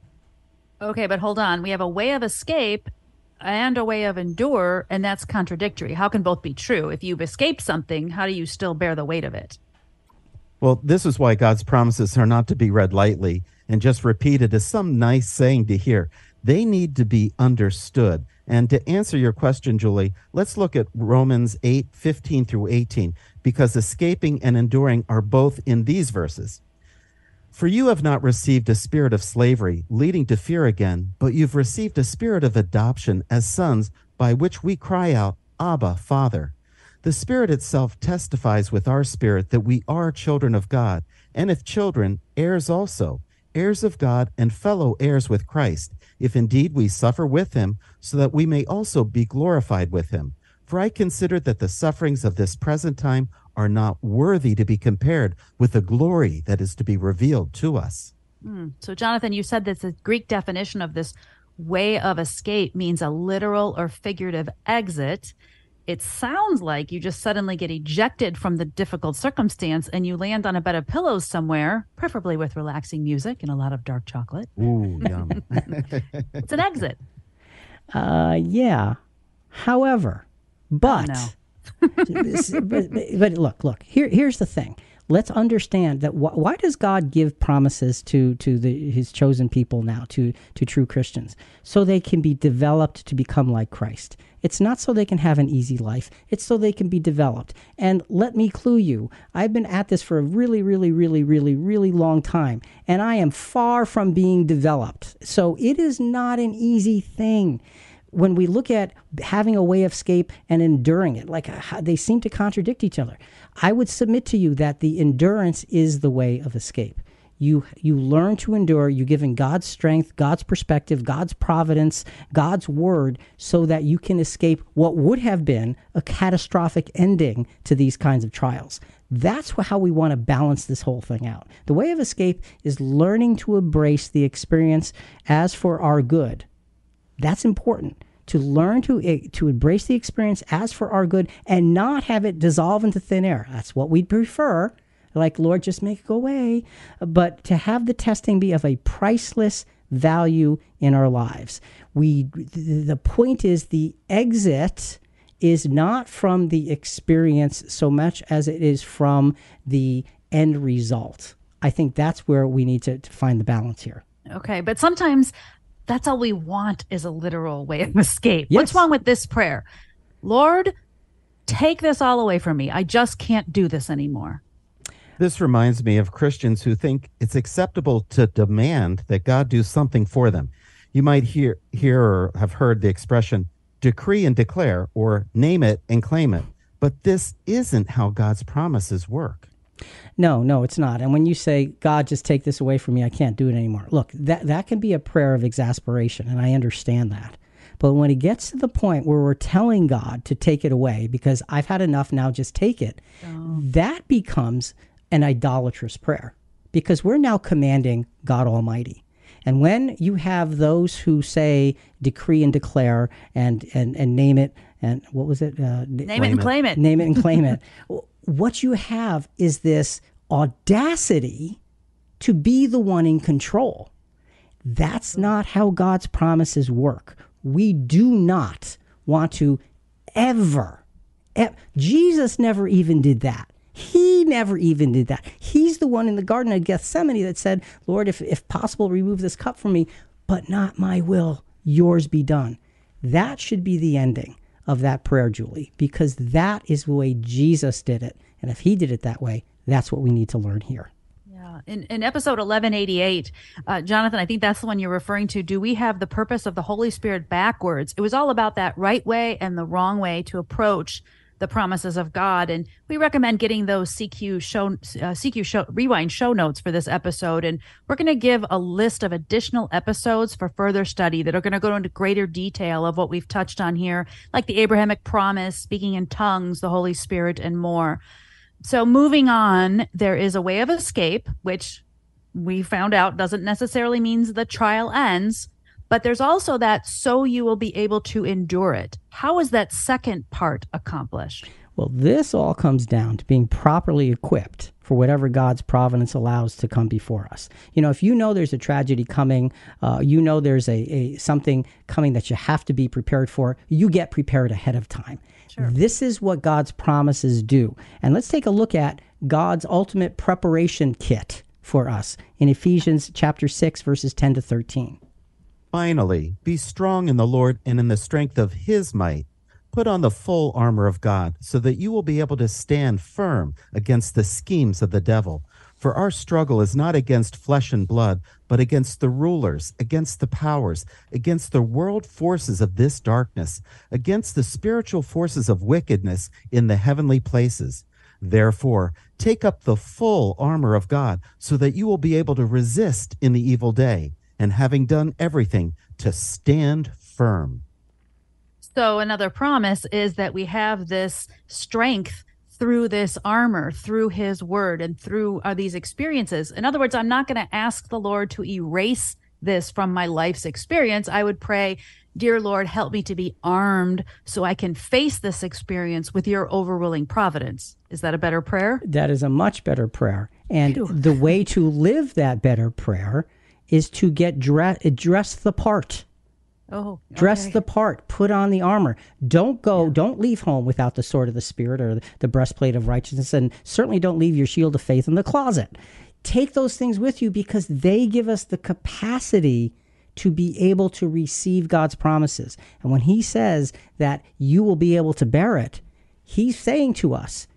Okay, but hold on. We have a way of escape and a way of endure, and that's contradictory. How can both be true? If you've escaped something, how do you still bear the weight of it? Well, this is why God's promises are not to be read lightly and just repeated as some nice saying to hear. They need to be understood. And to answer your question, Julie, let's look at Romans 8 15 through 18, because escaping and enduring are both in these verses. For you have not received a spirit of slavery, leading to fear again, but you've received a spirit of adoption as sons, by which we cry out, Abba, Father. The Spirit itself testifies with our spirit that we are children of God, and if children, heirs also, heirs of God and fellow heirs with Christ, if indeed we suffer with him, so that we may also be glorified with him. For I consider that the sufferings of this present time are not worthy to be compared with the glory that is to be revealed to us. So, Jonathan, you said that the Greek definition of this way of escape means a literal or figurative exit. It sounds like you just suddenly get ejected from the difficult circumstance and you land on a bed of pillows somewhere, preferably with relaxing music and a lot of dark chocolate. Ooh, yum. It's an exit. Uh, yeah. However, but, no. But, but look, look. Here, here's the thing. Let's understand that wh- why does God give promises to to the, His chosen people now, to to true Christians, so they can be developed to become like Christ. It's not so they can have an easy life. It's so they can be developed. And let me clue you, I've been at this for a really, really, really, really, really long time, and I am far from being developed. So it is not an easy thing when we look at having a way of escape and enduring it, like how they seem to contradict each other. I would submit to you that the endurance is the way of escape. You you learn to endure. You're given God's strength, God's perspective, God's providence, God's word, so that you can escape what would have been a catastrophic ending to these kinds of trials. That's how we want to balance this whole thing out. The way of escape is learning to embrace the experience as for our good. That's important to learn to eh, to embrace the experience as for our good and not have it dissolve into thin air. That's what we'd prefer. Like Lord, just make it go away. But to have the testing be of a priceless value in our lives. We the point is the exit is not from the experience so much as it is from the end result. I think that's where we need to, to find the balance here. Okay, but sometimes that's all we want is a literal way of escape. Yes. What's wrong with this prayer? Lord, take this all away from me. I just can't do this anymore. This reminds me of Christians who think it's acceptable to demand that God do something for them. You might hear, hear or have heard the expression decree and declare or name it and claim it. But this isn't how God's promises work. No, no, it's not. And when you say, God, just take this away from me, I can't do it anymore. Look, that, that can be a prayer of exasperation, and I understand that. But when it gets to the point where we're telling God to take it away because I've had enough now, just take it, that becomes an idolatrous prayer because we're now commanding God Almighty. And when you have those who say decree and declare and, and, and name it, and what was it? Uh, Name it and claim it. name it and claim it. What you have is this audacity to be the one in control. That's not how God's promises work. We do not want to ever, e- Jesus never even did that. He never even did that. He's the one in the Garden of Gethsemane that said, Lord, if, if possible, remove this cup from me, but not my will, yours be done. That should be the ending of that prayer, Julie, because that is the way Jesus did it. And if he did it that way, that's what we need to learn here. Yeah. In, in episode 1188, uh, Jonathan, I think that's the one you're referring to. Do we have the purpose of the Holy Spirit backwards? It was all about that right way and the wrong way to approach the promises of God. And we recommend getting those CQ show, uh, CQ show, rewind show notes for this episode. And we're going to give a list of additional episodes for further study that are going to go into greater detail of what we've touched on here, like the Abrahamic promise, speaking in tongues, the Holy Spirit, and more. So moving on, there is a way of escape, which we found out doesn't necessarily means the trial ends, but there's also that so you will be able to endure it. How is that second part accomplished? Well, this all comes down to being properly equipped for whatever God's providence allows to come before us. You know, if you know there's a tragedy coming, uh, you know there's a, a something coming that you have to be prepared for, you get prepared ahead of time. Sure. This is what God's promises do. And let's take a look at God's ultimate preparation kit for us in Ephesians chapter 6 verses 10 to 13. Finally, be strong in the Lord and in the strength of his might. Put on the full armor of God so that you will be able to stand firm against the schemes of the devil. For our struggle is not against flesh and blood, but against the rulers, against the powers, against the world forces of this darkness, against the spiritual forces of wickedness in the heavenly places. Therefore, take up the full armor of God so that you will be able to resist in the evil day and having done everything to stand firm. So, another promise is that we have this strength through this armor, through his word, and through uh, these experiences. In other words, I'm not going to ask the Lord to erase this from my life's experience. I would pray, Dear Lord, help me to be armed so I can face this experience with your overruling providence. Is that a better prayer? That is a much better prayer. And the way to live that better prayer is to get dress dress the part. Oh, okay. dress the part, put on the armor. Don't go, yeah. don't leave home without the sword of the spirit or the breastplate of righteousness, and certainly don't leave your shield of faith in the closet. Take those things with you because they give us the capacity to be able to receive God's promises. And when He says that you will be able to bear it, He's saying to us,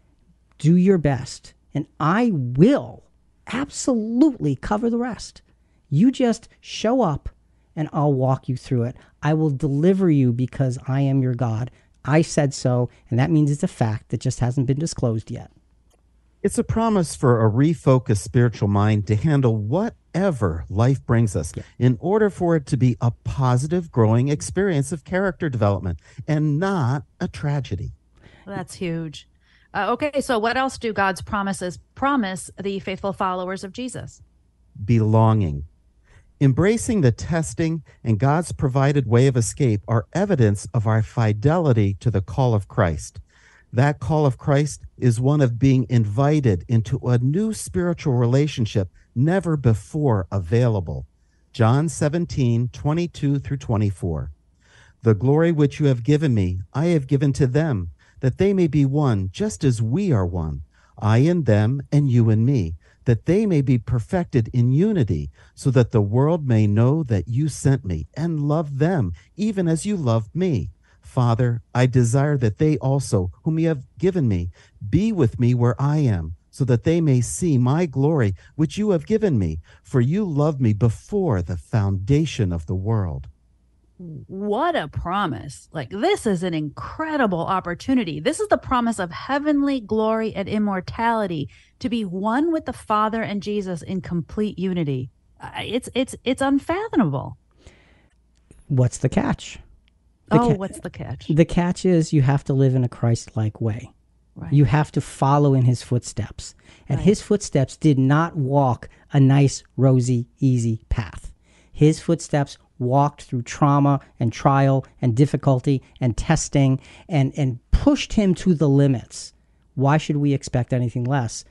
do your best, and I will absolutely cover the rest. You just show up and I'll walk you through it. I will deliver you because I am your God. I said so, and that means it's a fact that just hasn't been disclosed yet. It's a promise for a refocused spiritual mind to handle whatever life brings us yeah. in order for it to be a positive, growing experience of character development and not a tragedy. That's huge. Uh, okay, so what else do God's promises promise the faithful followers of Jesus? Belonging. Embracing the testing and God's provided way of escape are evidence of our fidelity to the call of Christ. That call of Christ is one of being invited into a new spiritual relationship never before available. John 17, 22 through 24. The glory which you have given me, I have given to them, that they may be one, just as we are one, I and them, and you and me that they may be perfected in unity, so that the world may know that you sent me and love them, even as you loved me. Father, I desire that they also, whom you have given me, be with me where I am, so that they may see my glory, which you have given me, for you loved me before the foundation of the world what a promise. Like, this is an incredible opportunity. This is the promise of heavenly glory and immortality to be one with the Father and Jesus in complete unity. It's it's it's unfathomable. What's the catch? The oh, ca- what's the catch? The catch is you have to live in a Christ-like way. Right. You have to follow in his footsteps. And right. his footsteps did not walk a nice, rosy, easy path. His footsteps walked through trauma and trial and difficulty and testing and, and pushed him to the limits. Why should we expect anything less?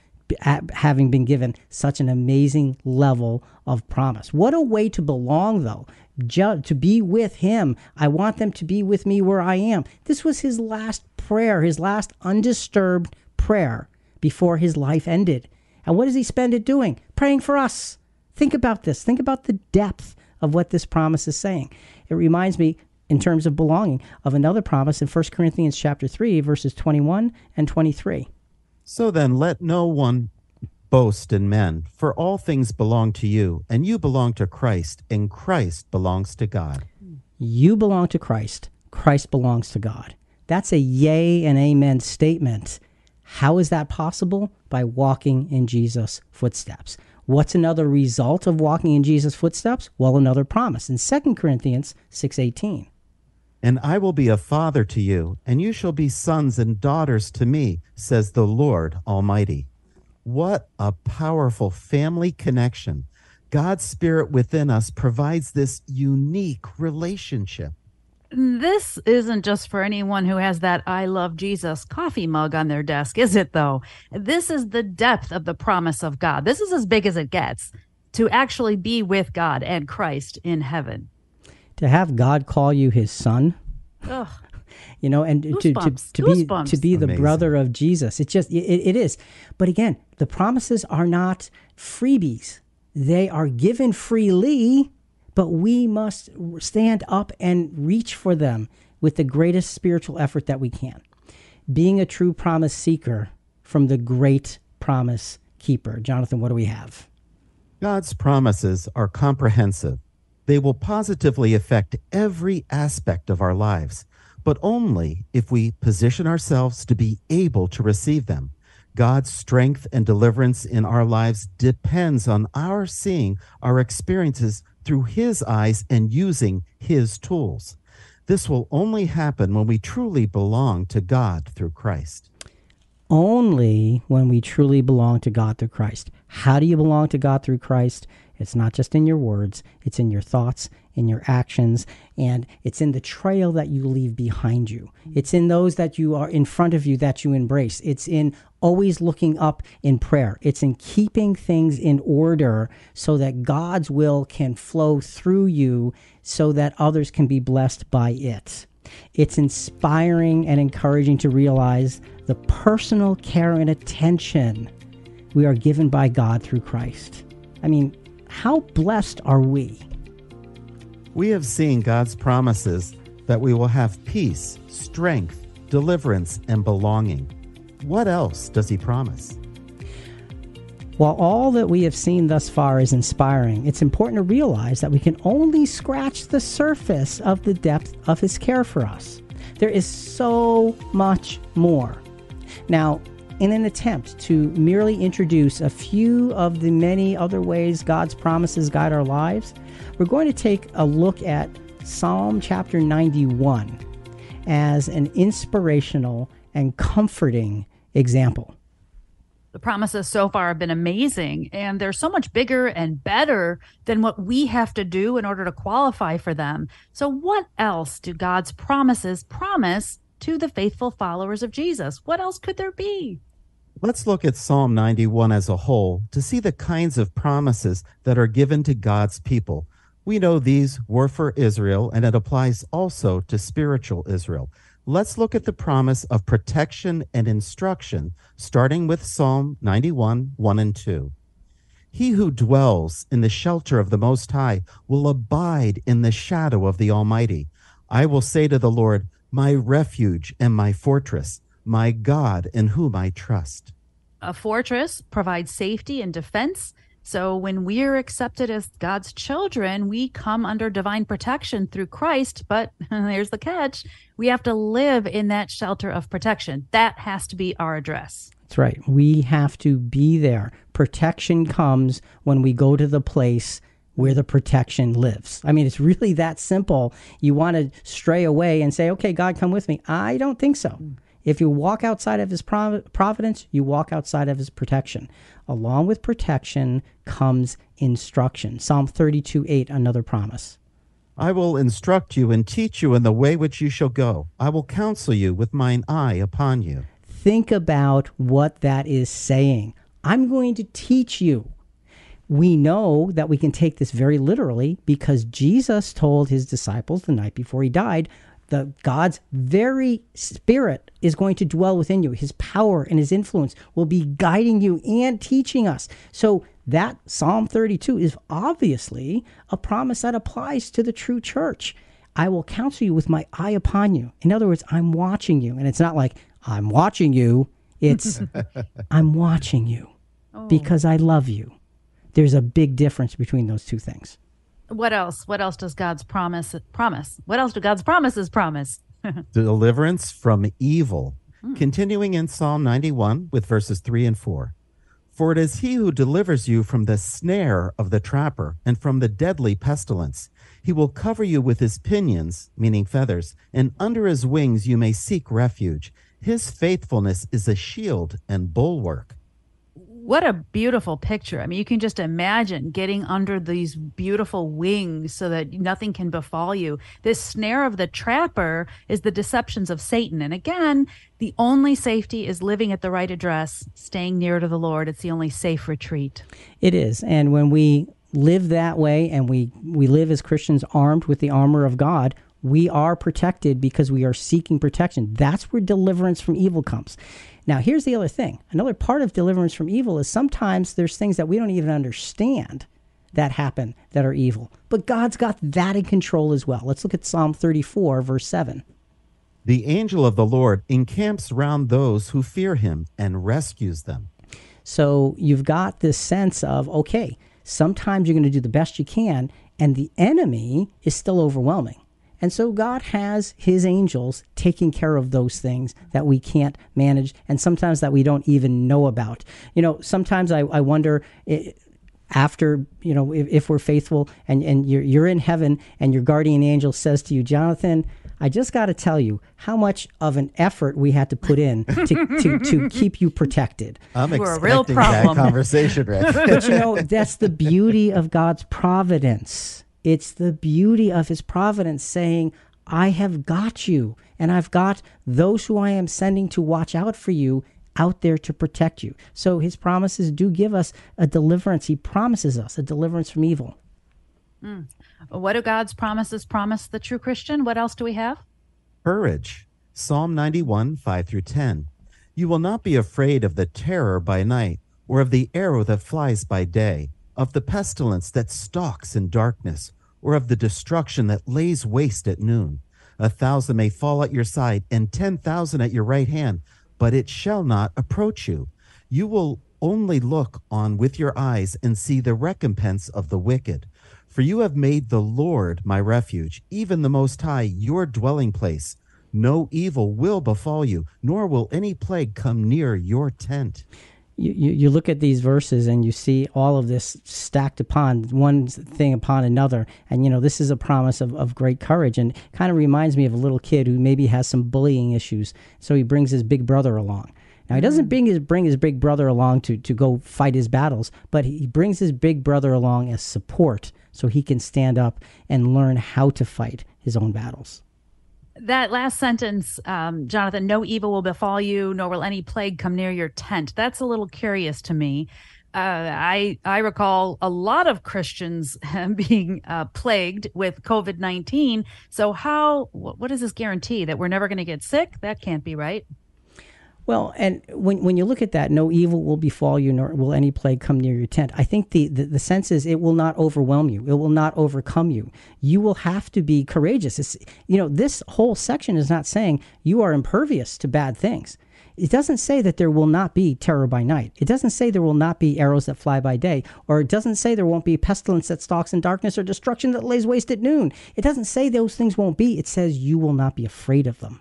having been given such an amazing level of promise. What a way to belong, though. to be with him. I want them to be with me where I am. This was his last prayer, his last undisturbed prayer before his life ended. And what does he spend it doing? Praying for us. Think about this. Think about the depth of what this promise is saying. It reminds me in terms of belonging of another promise in 1 Corinthians chapter 3 verses 21 and 23. So then, let no one boast in men, for all things belong to you, and you belong to Christ, and Christ belongs to God. You belong to Christ, Christ belongs to God. That's a yay and amen statement. How is that possible? By walking in Jesus' footsteps. What's another result of walking in Jesus' footsteps? Well, another promise in 2 Corinthians 6:18. And I will be a father to you, and you shall be sons and daughters to me, says the Lord Almighty. What a powerful family connection. God's Spirit within us provides this unique relationship. This isn't just for anyone who has that I love Jesus coffee mug on their desk, is it though? This is the depth of the promise of God. This is as big as it gets to actually be with God and Christ in heaven to have God call you his son. Ugh. You know, and to, to, to be to be the brother of Jesus. It's just it, it is. But again, the promises are not freebies. They are given freely, but we must stand up and reach for them with the greatest spiritual effort that we can. Being a true promise seeker from the great promise keeper. Jonathan, what do we have? God's promises are comprehensive they will positively affect every aspect of our lives, but only if we position ourselves to be able to receive them. God's strength and deliverance in our lives depends on our seeing our experiences through His eyes and using His tools. This will only happen when we truly belong to God through Christ. Only when we truly belong to God through Christ. How do you belong to God through Christ? It's not just in your words, it's in your thoughts, in your actions, and it's in the trail that you leave behind you. It's in those that you are in front of you that you embrace. It's in always looking up in prayer. It's in keeping things in order so that God's will can flow through you so that others can be blessed by it. It's inspiring and encouraging to realize the personal care and attention we are given by God through Christ. I mean, how blessed are we? We have seen God's promises that we will have peace, strength, deliverance, and belonging. What else does He promise? While all that we have seen thus far is inspiring, it's important to realize that we can only scratch the surface of the depth of His care for us. There is so much more. Now, in an attempt to merely introduce a few of the many other ways God's promises guide our lives, we're going to take a look at Psalm chapter 91 as an inspirational and comforting example. The promises so far have been amazing, and they're so much bigger and better than what we have to do in order to qualify for them. So, what else do God's promises promise to the faithful followers of Jesus. What else could there be? Let's look at Psalm 91 as a whole to see the kinds of promises that are given to God's people. We know these were for Israel, and it applies also to spiritual Israel. Let's look at the promise of protection and instruction, starting with Psalm 91 1 and 2. He who dwells in the shelter of the Most High will abide in the shadow of the Almighty. I will say to the Lord, my refuge and my fortress, my God in whom I trust. A fortress provides safety and defense. So when we're accepted as God's children, we come under divine protection through Christ. But here's the catch we have to live in that shelter of protection. That has to be our address. That's right. We have to be there. Protection comes when we go to the place where the protection lives. I mean, it's really that simple. You want to stray away and say, okay, God, come with me. I don't think so. If you walk outside of his providence, you walk outside of his protection. Along with protection comes instruction. Psalm 32 8, another promise. I will instruct you and teach you in the way which you shall go. I will counsel you with mine eye upon you. Think about what that is saying. I'm going to teach you. We know that we can take this very literally because Jesus told his disciples the night before he died, the God's very spirit is going to dwell within you. His power and his influence will be guiding you and teaching us. So that Psalm 32 is obviously a promise that applies to the true church. I will counsel you with my eye upon you. In other words, I'm watching you. And it's not like I'm watching you, it's I'm watching you oh. because I love you. There's a big difference between those two things. What else? What else does God's promise promise? What else do God's promises promise? Deliverance from evil. Hmm. Continuing in Psalm 91 with verses 3 and 4. For it is he who delivers you from the snare of the trapper and from the deadly pestilence. He will cover you with his pinions, meaning feathers, and under his wings you may seek refuge. His faithfulness is a shield and bulwark what a beautiful picture. I mean, you can just imagine getting under these beautiful wings so that nothing can befall you. This snare of the trapper is the deceptions of Satan. And again, the only safety is living at the right address, staying near to the Lord. It's the only safe retreat. It is. And when we live that way and we, we live as Christians armed with the armor of God, we are protected because we are seeking protection. That's where deliverance from evil comes. Now, here's the other thing another part of deliverance from evil is sometimes there's things that we don't even understand that happen that are evil. But God's got that in control as well. Let's look at Psalm 34, verse 7. The angel of the Lord encamps round those who fear him and rescues them. So you've got this sense of, okay, sometimes you're going to do the best you can, and the enemy is still overwhelming. And so God has his angels taking care of those things that we can't manage and sometimes that we don't even know about. You know, sometimes I, I wonder. It, after you know if, if, we're faithful and, and you're, you're in heaven and your guardian angel says to you jonathan i just got to tell you how much of an effort we had to put in to, to, to keep you protected i'm We're expecting a real problem. that conversation Rick. but you know that's the beauty of god's providence it's the beauty of his providence saying, I have got you, and I've got those who I am sending to watch out for you out there to protect you. So his promises do give us a deliverance. He promises us a deliverance from evil. Mm. What do God's promises promise the true Christian? What else do we have? Courage. Psalm 91, 5 through 10. You will not be afraid of the terror by night, or of the arrow that flies by day of the pestilence that stalks in darkness, or of the destruction that lays waste at noon. A thousand may fall at your side, and ten thousand at your right hand, but it shall not approach you. You will only look on with your eyes and see the recompense of the wicked. For you have made the Lord my refuge, even the Most High, your dwelling place. No evil will befall you, nor will any plague come near your tent you, you, you look at these verses and you see all of this stacked upon one thing upon another. And, you know, this is a promise of, of great courage and kind of reminds me of a little kid who maybe has some bullying issues. So he brings his big brother along. Now, he doesn't mm. bring his, bring his big brother along to, to go fight his battles, but he brings his big brother along as support so he can stand up and learn how to fight his own battles that last sentence, um, Jonathan, no evil will befall you, nor will any plague come near your tent. That's a little curious to me. Uh, I I recall a lot of Christians being uh, plagued with COVID nineteen. So how What does this guarantee that we're never going to get sick? That can't be right. Well, and when, when you look at that, no evil will befall you, nor will any plague come near your tent. I think the, the, the sense is it will not overwhelm you. It will not overcome you. You will have to be courageous. It's, you know, this whole section is not saying you are impervious to bad things. It doesn't say that there will not be terror by night. It doesn't say there will not be arrows that fly by day, or it doesn't say there won't be pestilence that stalks in darkness or destruction that lays waste at noon. It doesn't say those things won't be. It says you will not be afraid of them.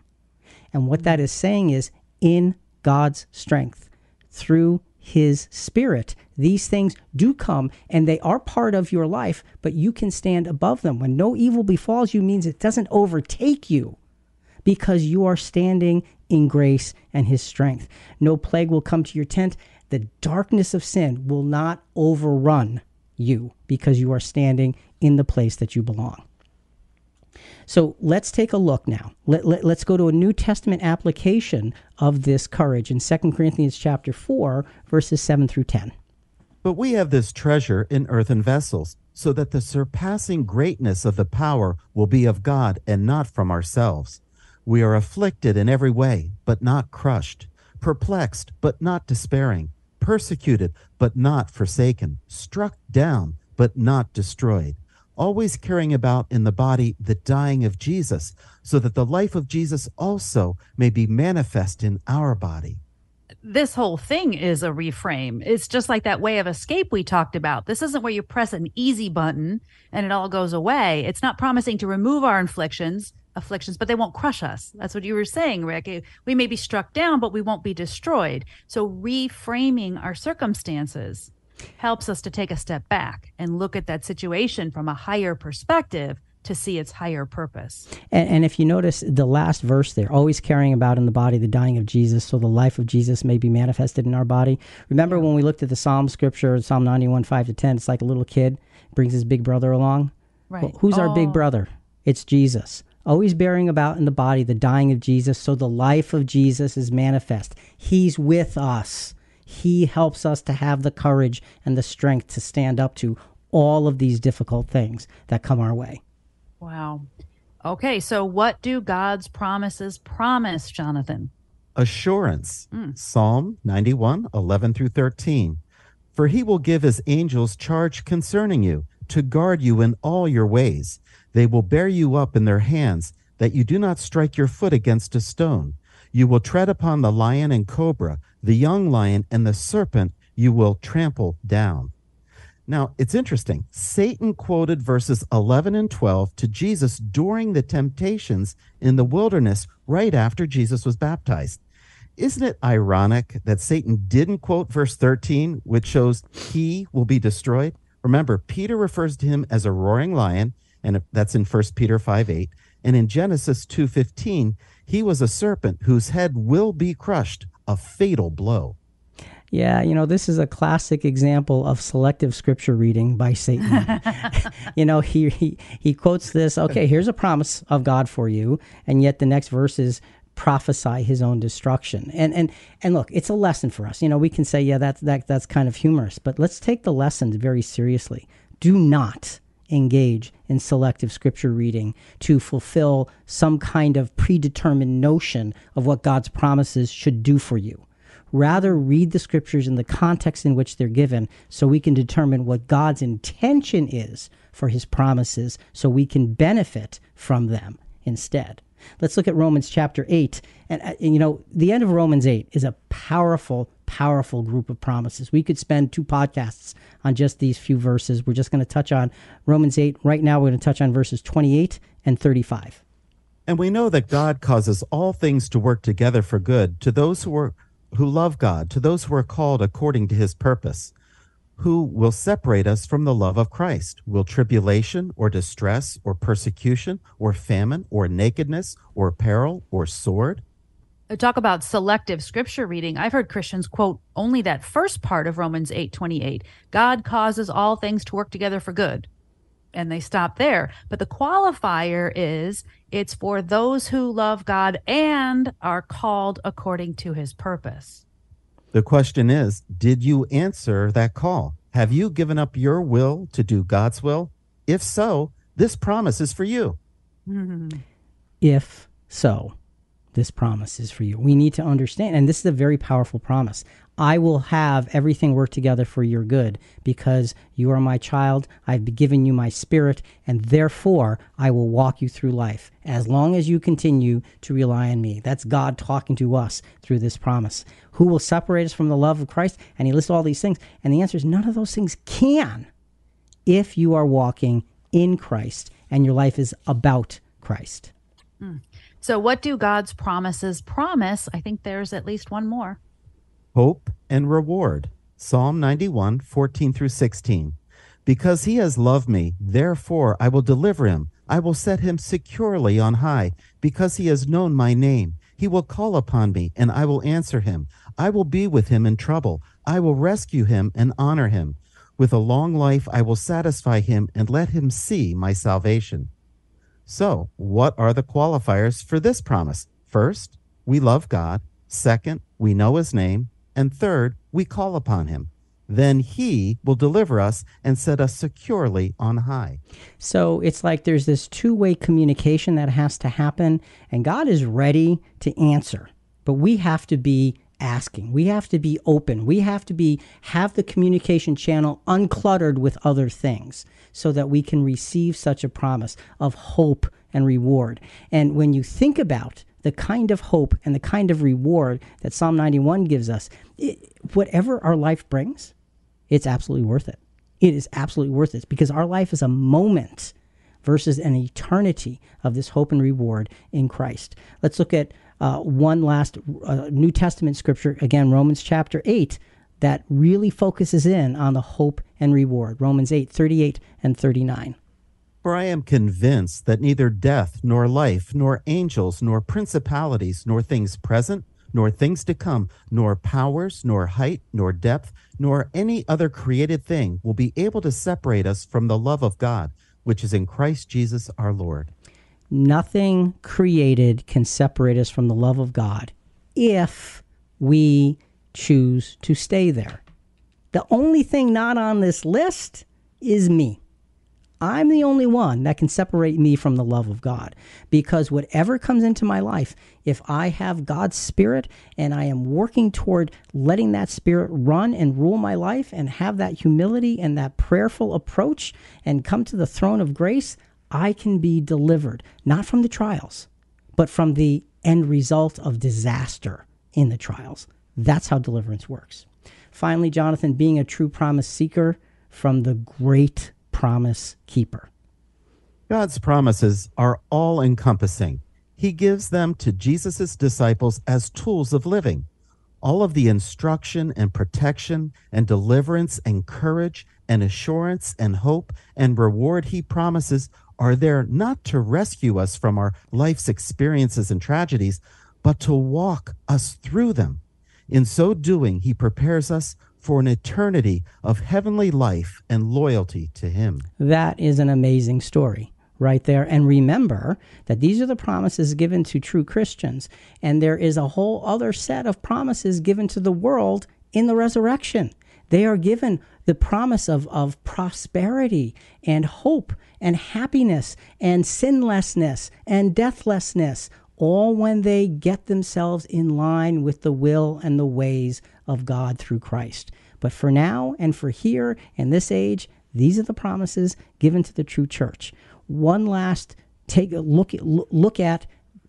And what that is saying is in God's strength through his spirit. These things do come and they are part of your life, but you can stand above them. When no evil befalls you means it doesn't overtake you because you are standing in grace and his strength. No plague will come to your tent. The darkness of sin will not overrun you because you are standing in the place that you belong. So let's take a look now. Let, let, us go to a New Testament application of this courage in 2 Corinthians chapter 4, verses 7 through 10. But we have this treasure in earthen vessels, so that the surpassing greatness of the power will be of God and not from ourselves. We are afflicted in every way, but not crushed, perplexed, but not despairing, persecuted, but not forsaken, struck down, but not destroyed, always carrying about in the body the dying of Jesus, so that the life of Jesus also may be manifest in our body this whole thing is a reframe. It's just like that way of escape we talked about. This isn't where you press an easy button and it all goes away. It's not promising to remove our afflictions, afflictions, but they won't crush us. That's what you were saying, Rick. We may be struck down, but we won't be destroyed. So reframing our circumstances helps us to take a step back and look at that situation from a higher perspective to see its higher purpose. And, and, if you notice the last verse there, always carrying about in the body the dying of Jesus, so the life of Jesus may be manifested in our body. Remember when we looked at the Psalm scripture, Psalm 91, 5 to 10, it's like a little kid brings his big brother along. Right. Well, who's oh. our big oh. brother? It's Jesus. Always bearing about in the body the dying of Jesus, so the life of Jesus is manifest. He's with us. He helps us to have the courage and the strength to stand up to all of these difficult things that come our way. Wow. Okay, so what do God's promises promise, Jonathan? Assurance. Mm. Psalm 91, 11 through 13. For he will give his angels charge concerning you, to guard you in all your ways. They will bear you up in their hands, that you do not strike your foot against a stone. You will tread upon the lion and cobra, the young lion and the serpent you will trample down. Now, it's interesting. Satan quoted verses 11 and 12 to Jesus during the temptations in the wilderness right after Jesus was baptized. Isn't it ironic that Satan didn't quote verse 13, which shows he will be destroyed? Remember, Peter refers to him as a roaring lion, and that's in 1 Peter 5 8. And in Genesis 2:15, he was a serpent whose head will be crushed, a fatal blow. Yeah, you know, this is a classic example of selective scripture reading by Satan. you know, he, he he quotes this, okay, here's a promise of God for you, and yet the next verse is prophesy his own destruction. And and and look, it's a lesson for us. You know, we can say, yeah, that's that that's kind of humorous, but let's take the lessons very seriously. Do not engage in selective scripture reading to fulfill some kind of predetermined notion of what God's promises should do for you. Rather, read the scriptures in the context in which they're given so we can determine what God's intention is for his promises so we can benefit from them instead. Let's look at Romans chapter 8. And, uh, and, you know, the end of Romans 8 is a powerful, powerful group of promises. We could spend two podcasts on just these few verses. We're just going to touch on Romans 8. Right now, we're going to touch on verses 28 and 35. And we know that God causes all things to work together for good to those who are who love God, to those who are called according to his purpose. Who will separate us from the love of Christ? Will tribulation or distress or persecution or famine or nakedness or peril or sword? Uh, talk about selective scripture reading. I've heard Christians quote only that first part of Romans 8:28. God causes all things to work together for good and they stop there. But the qualifier is it's for those who love God and are called according to his purpose. The question is Did you answer that call? Have you given up your will to do God's will? If so, this promise is for you. If so, this promise is for you. We need to understand, and this is a very powerful promise. I will have everything work together for your good because you are my child. I've given you my spirit, and therefore I will walk you through life as long as you continue to rely on me. That's God talking to us through this promise. Who will separate us from the love of Christ? And he lists all these things. And the answer is none of those things can if you are walking in Christ and your life is about Christ. Mm. So, what do God's promises promise? I think there's at least one more hope, and reward. Psalm 91, 14 through 16. Because he has loved me, therefore I will deliver him. I will set him securely on high, because he has known my name. He will call upon me, and I will answer him. I will be with him in trouble. I will rescue him and honor him. With a long life I will satisfy him and let him see my salvation. So, what are the qualifiers for this promise? First, we love God. Second, we know his name. And third, we call upon him. Then he will deliver us and set us securely on high. So it's like there's this two way communication that has to happen, and God is ready to answer. But we have to be asking. We have to be open. We have to be have the communication channel uncluttered with other things so that we can receive such a promise of hope and reward. And when you think about the kind of hope and the kind of reward that Psalm 91 gives us, it, whatever our life brings, it's absolutely worth it. It is absolutely worth it because our life is a moment versus an eternity of this hope and reward in Christ. Let's look at uh, one last uh, New Testament scripture, again, Romans chapter 8, that really focuses in on the hope and reward. Romans 8, 38 and 39. For I am convinced that neither death, nor life, nor angels, nor principalities, nor things present, nor things to come, nor powers, nor height, nor depth, nor any other created thing will be able to separate us from the love of God, which is in Christ Jesus our Lord. Nothing created can separate us from the love of God if we choose to stay there. The only thing not on this list is me. I'm the only one that can separate me from the love of God because whatever comes into my life, if I have God's Spirit and I am working toward letting that Spirit run and rule my life and have that humility and that prayerful approach and come to the throne of grace, I can be delivered, not from the trials, but from the end result of disaster in the trials. That's how deliverance works. Finally, Jonathan, being a true promise seeker from the great promise keeper. God's promises are all encompassing. He gives them to Jesus' disciples as tools of living. All of the instruction and protection and deliverance and courage and assurance and hope and reward he promises are there not to rescue us from our life's experiences and tragedies, but to walk us through them. In so doing, he prepares us for an eternity of heavenly life and loyalty to Him. That is an amazing story right there. And remember that these are the promises given to true Christians. And there is a whole other set of promises given to the world in the resurrection. They are given the promise of, of prosperity and hope and happiness and sinlessness and deathlessness, all when they get themselves in line with the will and the ways of God through Christ. But for now and for here and this age, these are the promises given to the true church. One last take a look look at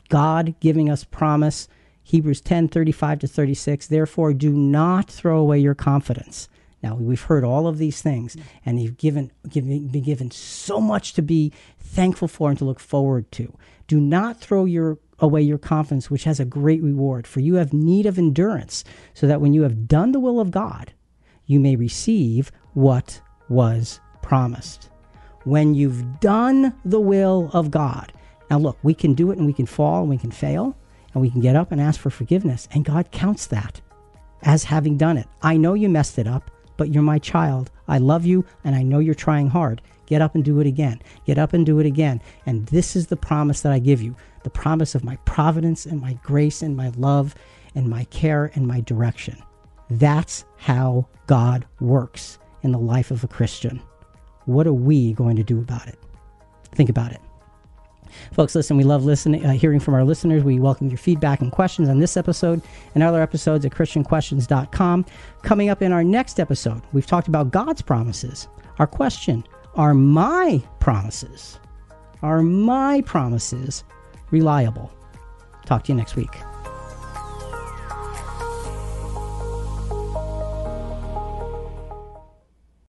God giving us promise. Hebrews 10 35 to 36. Therefore, do not throw away your confidence. Now, we've heard all of these things, mm. and you've given, given, been given so much to be thankful for and to look forward to. Do not throw your away your confidence, which has a great reward. For you have need of endurance, so that when you have done the will of God, you may receive what was promised. When you've done the will of God, now look, we can do it and we can fall and we can fail and we can get up and ask for forgiveness, and God counts that as having done it. I know you messed it up, but you're my child. I love you and I know you're trying hard. Get up and do it again. Get up and do it again. And this is the promise that I give you the promise of my providence and my grace and my love and my care and my direction. That's how God works in the life of a Christian. What are we going to do about it? Think about it. Folks, listen, we love listening, uh, hearing from our listeners. We welcome your feedback and questions on this episode and other episodes at ChristianQuestions.com. Coming up in our next episode, we've talked about God's promises. Our question Are my promises, are my promises reliable? Talk to you next week.